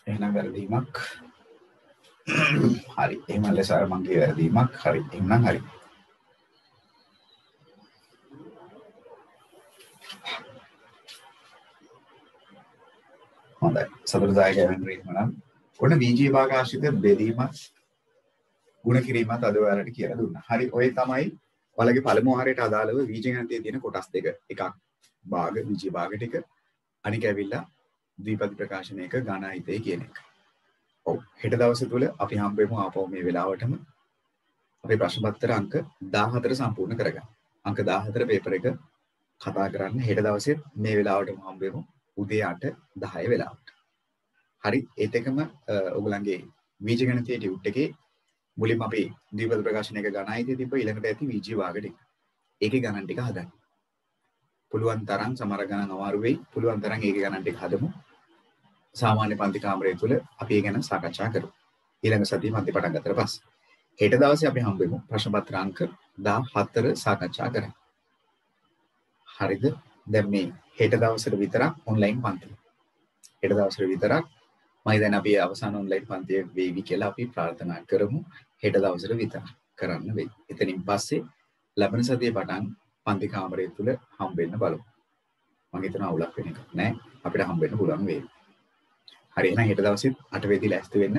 A: එහෙනම් වැරදීමක්. හරි. එහෙම ලෙස අර මගේ වැරදීමක්. හරි. එහෙනම් හරි. හොඳයි. සතුටුදායක වෙනරීම නම් ඔන්න වීජී භාග ආශ්‍රිත බෙදීමත් ಗುಣ කිරීමත් අද ඔයාලට කියලා දුන්නා. හරි. ඔය තමයි ඔයාලගේ පළමු ආහාරයට අදාළව වීජ ගණිතයේ තියෙන කොටස් දෙක. එකක් භාග වීජී භාග ටික අනික ඇවිල්ලා ද්විපදි ප්‍රකාශනයක ඝනාහිතය කියන එක. ඔව්. හෙට දවස තුල අපි හම්බෙමු ආපහු මේ වෙලාවටම අපේ ප්‍රශ්න පත්‍ර අංක 14 සම්පූර්ණ කරගන්න. අංක 14 පේපර් එක කතා කරන්න හෙට දවසේ මේ වෙලාවටම හම්බෙමු. උදේ 8 10 වෙලාවට. හරි ඒත් එකම ඔයගලන්ගේ වීජ ගණිතයේ ටියුට් එකේ මුලින්ම අපි ද්විපද ප්‍රකාශනයක ගණයිතය තිබ්බ ඊළඟට ඇති වීජ වාග ටික. ඒකේ ගණන් ටික හදන්න. පුළුවන් තරම් සමහර ගණන් අමාරු වෙයි. පුළුවන් තරම් ඒකේ ගණන් ටික හදමු. සාමාන්‍ය පන්ති කාමරය තුල අපි ඒ ගැන සාකච්ඡා කරමු. ඊළඟ සතියේ මැද පටන් ගත්තට පස්සේ. හෙට දවසේ අපි හම්බෙමු ප්‍රශ්න පත්‍ර අංක 14 සාකච්ඡා කරන්න. හරිද? දැන් මේ හෙට දවසට විතරක් ඔන්ලයින් පන්ති. හෙට දවසට විතරක් මම දැන් අපි අවසාන ඔන්ලයින් පන්තිය වේවි කියලා අපි ප්‍රාර්ථනා කරමු. හෙට දවසට විතරක් කරන්න වෙයි. එතනින් පස්සේ ලබන සතියේ පටන් පන්ති කාමරය තුල හම්බෙන්න බලමු. මම හිතනවා අවුලක් වෙන එකක් නෑ. අපිට හම්බෙන්න පුළුවන් වෙයි. හරි එහෙනම් හෙට දවසේ 8 වෙදී ලෑස්ති වෙන්න.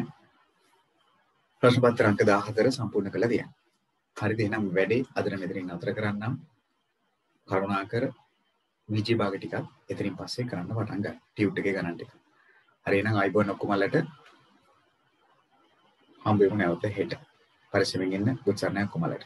A: ප්‍රශ්න පත්‍ර අංක 14 සම්පූර්ණ කළා තියන්න. හරිද එහෙනම් වැඩේ අදට මෙතනින් නතර කරන්නම්. කරුණාකර විජේ භාග ටිකක් එතනින් පස්සේ කරන්න පටන් ගන්න. ටියුට් එකේ ගණන් ටික. හරි එහෙනම් අයිබෝන් ඔක්කොමලට හම්බෙමු නැවත හෙට. පරිස්සමෙන් ඉන්න උත්සාහයක් ඔක්කොමලට.